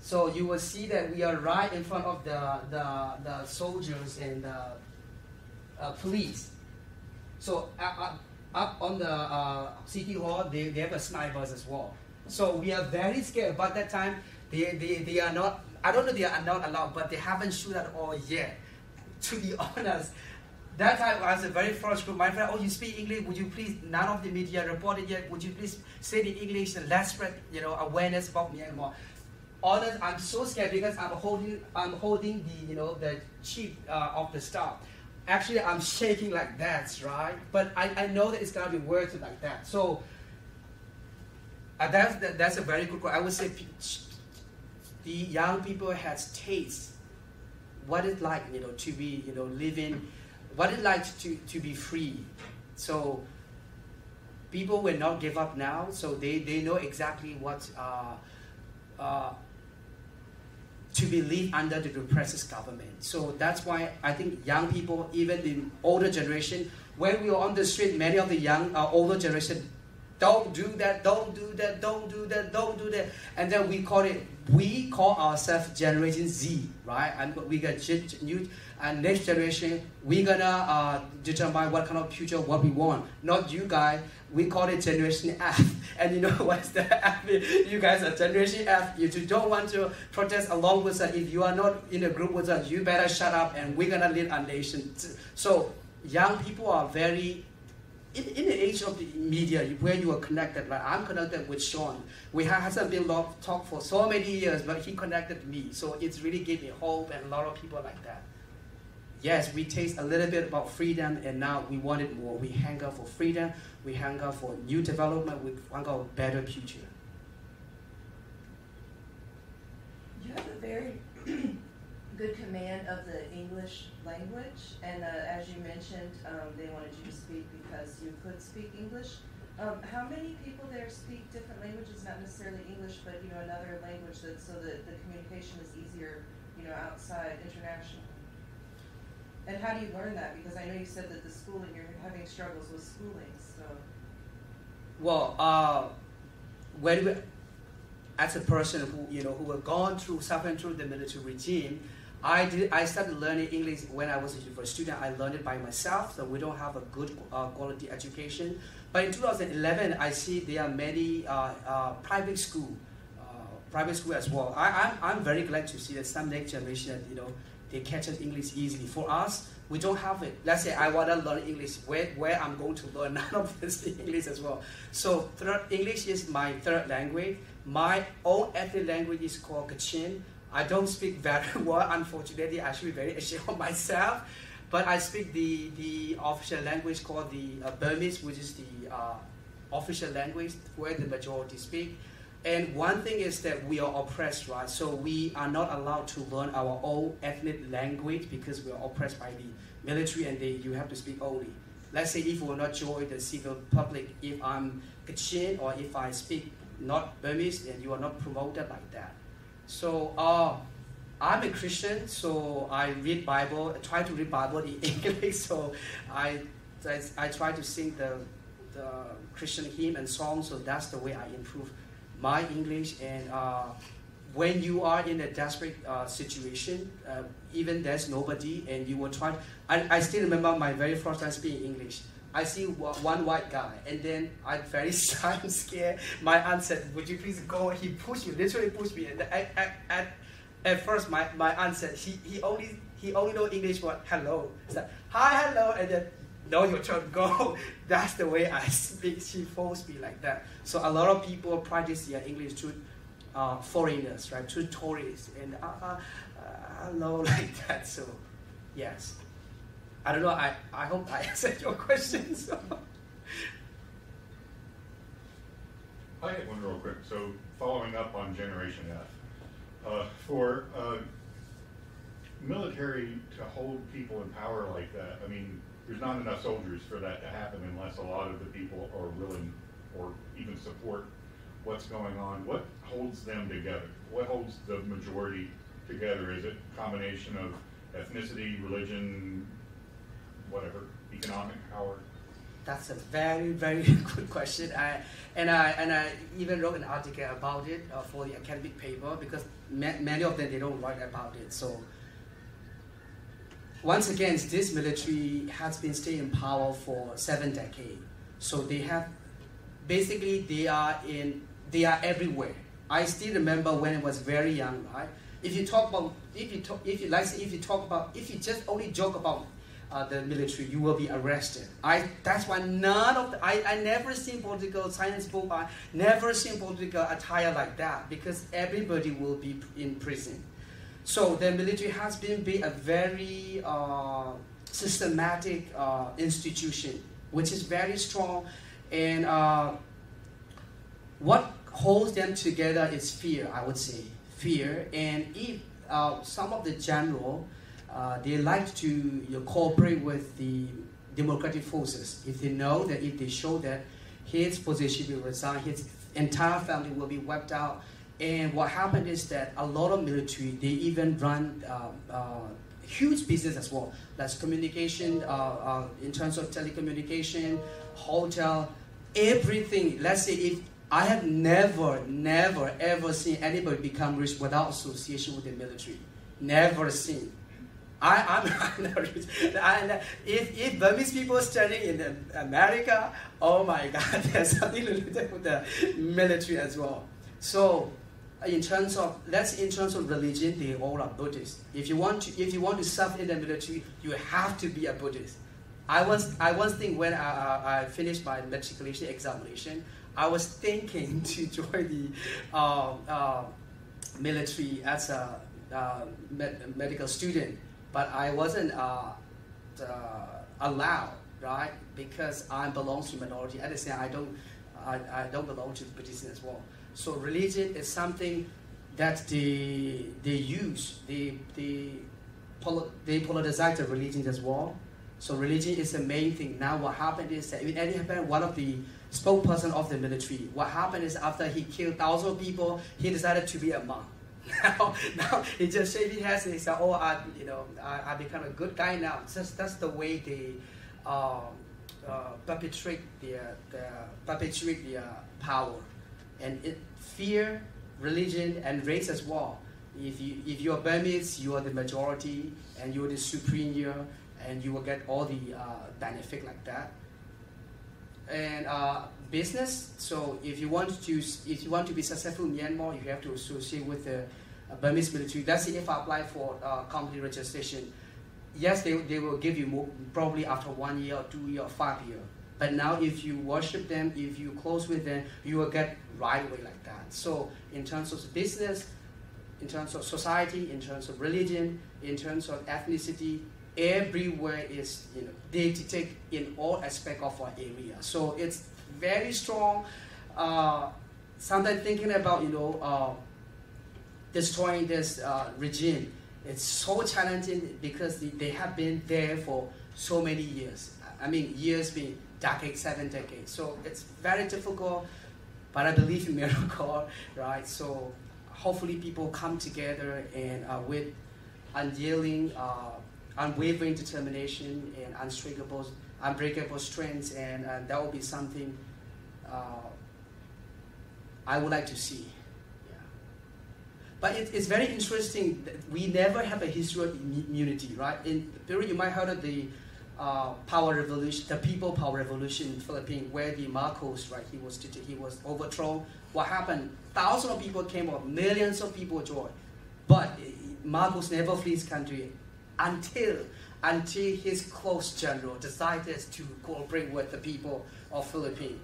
So you will see that we are right in front of the, the, the soldiers and the uh, police. So up, up, up on the uh, city hall, they, they have a snipers as well. So we are very scared. But that time, they, they, they are not, I don't know they are not allowed, but they haven't shoot at all yet. To be honest, that time I was a very first group. My friend, oh, you speak English? Would you please? None of the media reported yet. Would you please say in English and let's spread, you know, awareness about Myanmar. Honest, I'm so scared because I'm holding, I'm holding the, you know, the chief uh, of the staff. Actually, I'm shaking like that, right? But I, I know that it's gonna be worth it like that. So uh, that's that, that's a very good. question. I would say the young people has taste what it's like, you know, to be, you know, living, what it's like to, to be free. So people will not give up now, so they, they know exactly what uh, uh, to be believe under the repressive government. So that's why I think young people, even the older generation, when we are on the street, many of the young, uh, older generation, don't do that, don't do that, don't do that, don't do that. And then we call it, we call ourselves Generation Z, right? And we got new, and next generation, we're gonna uh, determine what kind of future, what we want. Not you guys, we call it Generation F. And you know what's the F? You guys are Generation F. If you don't want to protest along with us, if you are not in a group with us, you better shut up and we're gonna lead our nation. So young people are very in, in the age of the media where you are connected, like I'm connected with Sean. We have, hasn't been talk for so many years, but he connected me. So it's really gave me hope and a lot of people like that. Yes, we taste a little bit about freedom and now we want it more. We hunger for freedom, we hunger for new development, we hunger for a better future. You have a very good command of the English language, and uh, as you mentioned, um, they wanted you to speak because you could speak English. Um, how many people there speak different languages, not necessarily English, but you know another language that so that the communication is easier, you know, outside international. And how do you learn that? Because I know you said that the schooling you're having struggles with schooling, so. Well, uh, when we, as a person who you know who have gone through suffering through the military regime, I did I started learning English when I was a university student. I learned it by myself, so we don't have a good uh, quality education. But in 2011, I see there are many uh, uh, private school, uh, private school as well. I, I'm, I'm very glad to see that some next generation, you know, they catch up English easily. For us, we don't have it. Let's say I want to learn English, where, where I'm going to learn none of this English as well. So third, English is my third language. My own ethnic language is called Kachin. I don't speak very well, unfortunately. I should be very ashamed of myself. But I speak the, the official language called the uh, Burmese, which is the uh, official language where the majority speak. And one thing is that we are oppressed, right? So we are not allowed to learn our own ethnic language because we are oppressed by the military and they, you have to speak only. Let's say if we will not join the civil public, if I'm Kachin or if I speak not Burmese, then you are not promoted like that. So uh, I'm a Christian, so I read Bible. I try to read Bible in English. So I, I, I try to sing the the Christian hymn and songs. So that's the way I improve my English. And uh, when you are in a desperate uh, situation, uh, even there's nobody, and you will try. I, I still remember my very first time speaking English. I see one white guy, and then I'm very and scared. My aunt said, "Would you please go?" He pushed me, literally pushed me. And I, I, at, at first, my, my aunt said he, he only he only know English word hello. He said hi hello, and then no, your turn, go. That's the way I speak. She forced me like that. So a lot of people practice their English to uh, foreigners, right? To tourists, and uh, uh, uh, hello like that. So yes. I don't know. I, I hope I answered your questions. I have one real quick. So following up on Generation F, uh, for uh, military to hold people in power like that, I mean, there's not enough soldiers for that to happen unless a lot of the people are willing or even support what's going on. What holds them together? What holds the majority together? Is it a combination of ethnicity, religion, whatever, economic power? That's a very, very good question. I, and, I, and I even wrote an article about it uh, for the academic paper because ma- many of them, they don't write about it. So once again, this military has been staying in power for seven decades. So they have, basically they are in, they are everywhere. I still remember when I was very young, right? If you talk about, if you talk, if you like, if you talk about, if you just only joke about uh, the military, you will be arrested. I that's why none of the, I, I never seen political science book. I never seen political attire like that because everybody will be in prison. So the military has been be a very uh, systematic uh, institution, which is very strong, and uh, what holds them together is fear. I would say fear, and if uh, some of the general uh, they like to you know, cooperate with the democratic forces if they know that if they show that his position will resign, his entire family will be wiped out. And what happened is that a lot of military they even run uh, uh, huge business as well. That's communication uh, uh, in terms of telecommunication, hotel, everything. Let's say if I have never, never, ever seen anybody become rich without association with the military. Never seen. I, I'm not rich. If, if Burmese people studying in America, oh my God, there's something related with the military as well. So, in terms of that's in terms of religion, they all are Buddhists. If you want to, if you want to serve in the military, you have to be a Buddhist. I once, I once think when I, I, finished my matriculation examination, I was thinking to join the uh, uh, military as a uh, med- medical student, but I wasn't uh, allowed, right? Because I belong to minority. At the same, I don't, I, I don't belong to the Buddhism as well. So religion is something that they they use. They they they politicize the religion as well. So religion is the main thing. Now what happened is that in Eddie Hepburn, one of the spokesperson of the military. What happened is after he killed thousands of people, he decided to be a monk. Now, now he just shaved his head and he said, "Oh, I, you know, I, I become a good guy now." That's that's the way they um, uh, perpetrate their, their perpetuate their power, and it fear, religion, and race as well. If you if you are Burmese, you are the majority, and you are the superior, and you will get all the uh, benefit like that and uh, business. So if you want to if you want to be successful in Myanmar, you have to associate with the uh, Burmese military. That's if I apply for uh, company registration. Yes, they, they will give you more, probably after one year, two year, five year. But now, if you worship them, if you close with them, you will get right away like that. So in terms of business, in terms of society, in terms of religion, in terms of ethnicity, everywhere is you know they take in all aspect of our area. So it's very strong uh, sometimes thinking about you know uh, destroying this uh, regime. It's so challenging because they, have been there for so many years. I mean years being decades seven decades so it's very difficult but i believe in miracle right so hopefully people come together and uh, with unyielding uh, unwavering determination and unshakable, unbreakable strength, and uh, that will be something uh, I would like to see. But it, it's very interesting. That we never have a history of immunity, right? In period, you might heard of the uh, power revolution, the people power revolution in Philippines, where the Marcos, right? He was he was overthrown. What happened? Thousands of people came up, millions of people joined, but Marcos never flee his country until until his close general decided to cooperate with the people of Philippines.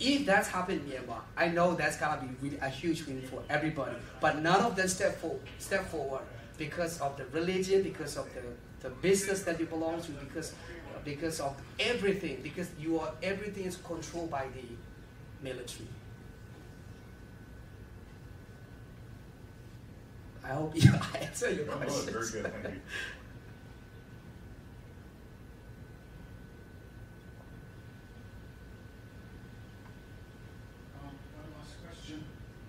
If that's happened in Myanmar, I know that's gonna be really a huge win for everybody. But none of them step for, step forward because of the religion, because of the, the business that you belong to, because because of everything, because you are everything is controlled by the military. I hope you I answer your question. very good, thank you. Um, One last question.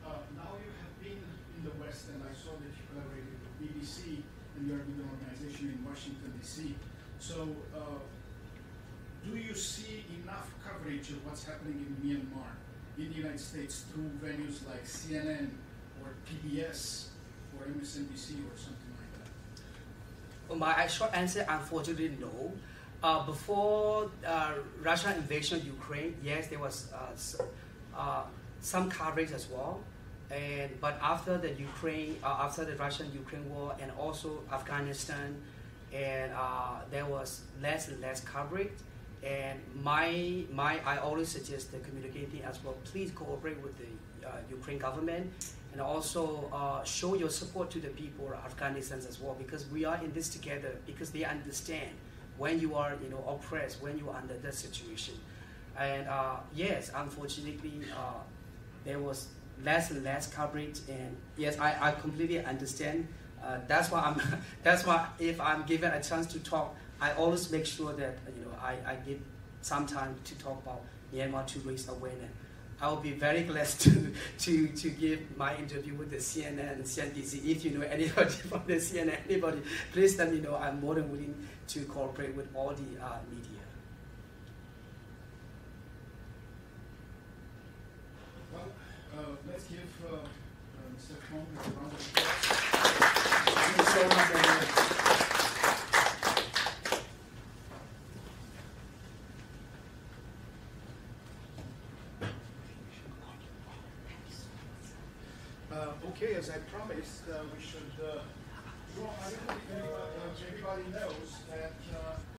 Uh, Now you have been in the West, and I saw that you collaborated with BBC, and you are with an organization in Washington DC. So, uh, do you see enough coverage of what's happening in Myanmar, in the United States, through venues like CNN or PBS or MSNBC or something like that? Well, my short answer, unfortunately, no. Uh, before uh, Russia invasion of Ukraine, yes, there was uh, uh, some coverage as well. And but after the Ukraine, uh, after the Russian-Ukraine war, and also Afghanistan, and uh, there was less and less coverage. And my my, I always suggest the communicating as well. Please cooperate with the uh, Ukraine government and also uh, show your support to the people of Afghanistan as well because we are in this together because they understand when you are you know oppressed when you are under that situation and uh, yes unfortunately uh, there was less and less coverage and yes I, I completely understand uh, that's why I'm that's why if I'm given a chance to talk I always make sure that you know I, I give some time to talk about Myanmar to raise awareness I will be very glad to, to, to give my interview with the CNN and CNBC. If you know anybody from the CNN, anybody, please let me know. I'm more than willing to cooperate with all the uh, media. Well, uh, let's give uh, Mr. Hkawng a round of applause. Thank you so much. everyone. Uh, okay, as I promised, uh, we should, uh, draw, I don't